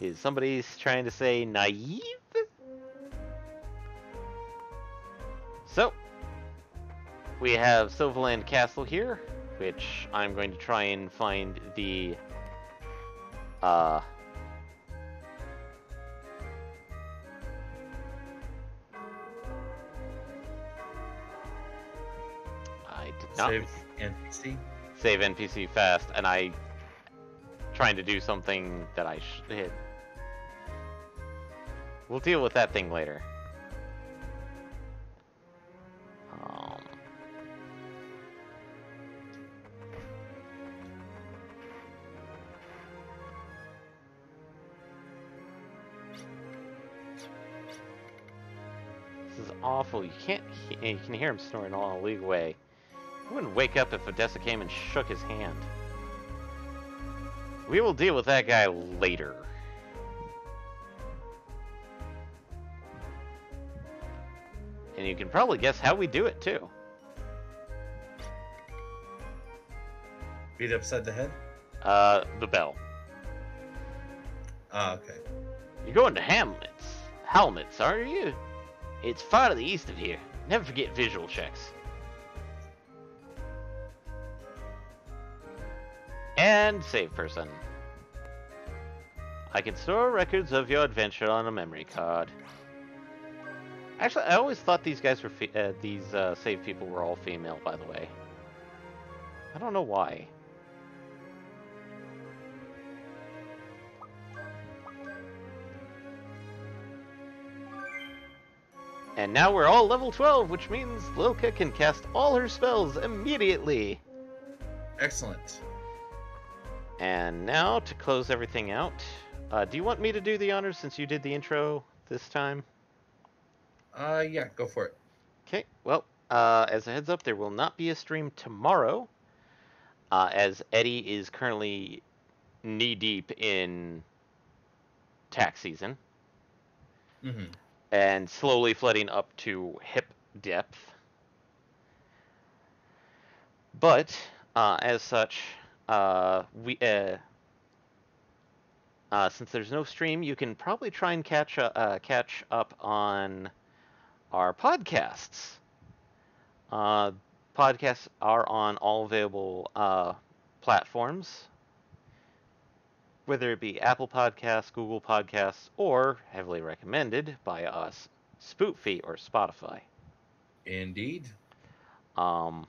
Is somebody trying to say naive? So, we have Sylvaland Castle here, which I'm going to try and find the, uh, I did not Save NPC. save NPC fast, and I trying to do something that I should hit. We'll deal with that thing later. is awful. You can't. He eh, you can hear him snoring all a league away. He wouldn't wake up if Odessa came and shook his hand. We will deal with that guy later. And you can probably guess how we do it, too. Beat upside the head? Uh, the bell. Ah, oh, okay. You're going to Hamlet's. Helmets, are you? It's far to the east of here. Never forget visual checks. And save person. I can store records of your adventure on a memory card. Actually, I always thought these guys were uh, these uh, save people were all female. By the way, I don't know why. And now we're all level 12, which means Lilka can cast all her spells immediately. Excellent. And now to close everything out, uh, do you want me to do the honors since you did the intro this time? Uh, yeah, go for it. Okay, well, uh, as a heads up, there will not be a stream tomorrow, uh, as Eddie is currently knee deep in tax season Mm-hmm. And slowly flooding up to hip depth. But uh, as such, uh, we uh, uh, since there's no stream, you can probably try and catch uh, uh, catch up on our podcasts. Podcasts are on all available platforms, whether it be Apple Podcasts, Google Podcasts, or heavily recommended by us, Spoofy or Spotify. Indeed. Um,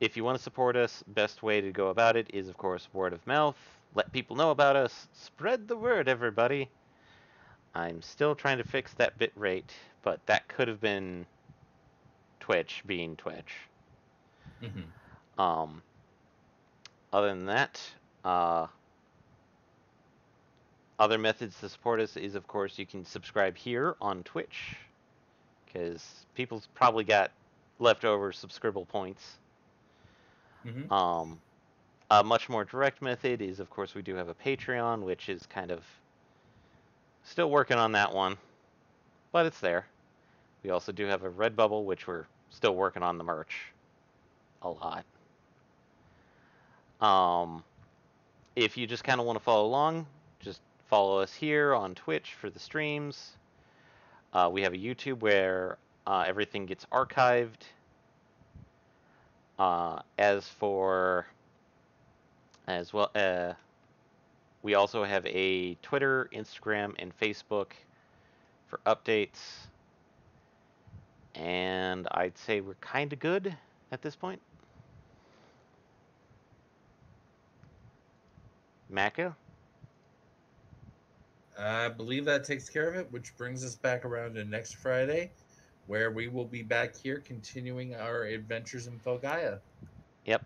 if you want to support us, best way to go about it is, of course, word of mouth. Let people know about us. Spread the word, everybody. I'm still trying to fix that bit rate, but that could have been Twitch being Twitch. Mm-hmm. Um, other than that, uh, other methods to support us is, of course, you can subscribe here on Twitch, because people's probably got leftover subscribable points. Mm-hmm. Um, a much more direct method is, of course, we do have a Patreon, which is kind of still working on that one, but it's there. We also do have a Redbubble, which we're still working on the merch a lot. Um, if you just kind of want to follow along, follow us here on Twitch for the streams. Uh, we have a YouTube where uh, everything gets archived. Uh, as for, as well, uh, we also have a Twitter, Instagram, and Facebook for updates. And I'd say we're kind of good at this point. Maka? I believe that takes care of it, which brings us back around to next Friday, where we will be back here continuing our adventures in Filgaia. Yep.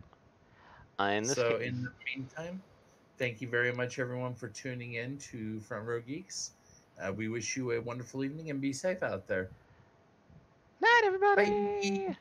In this so, in the meantime, thank you very much, everyone, for tuning in to Front Row Geeks. Uh, we wish you a wonderful evening and be safe out there. night, everybody. Bye.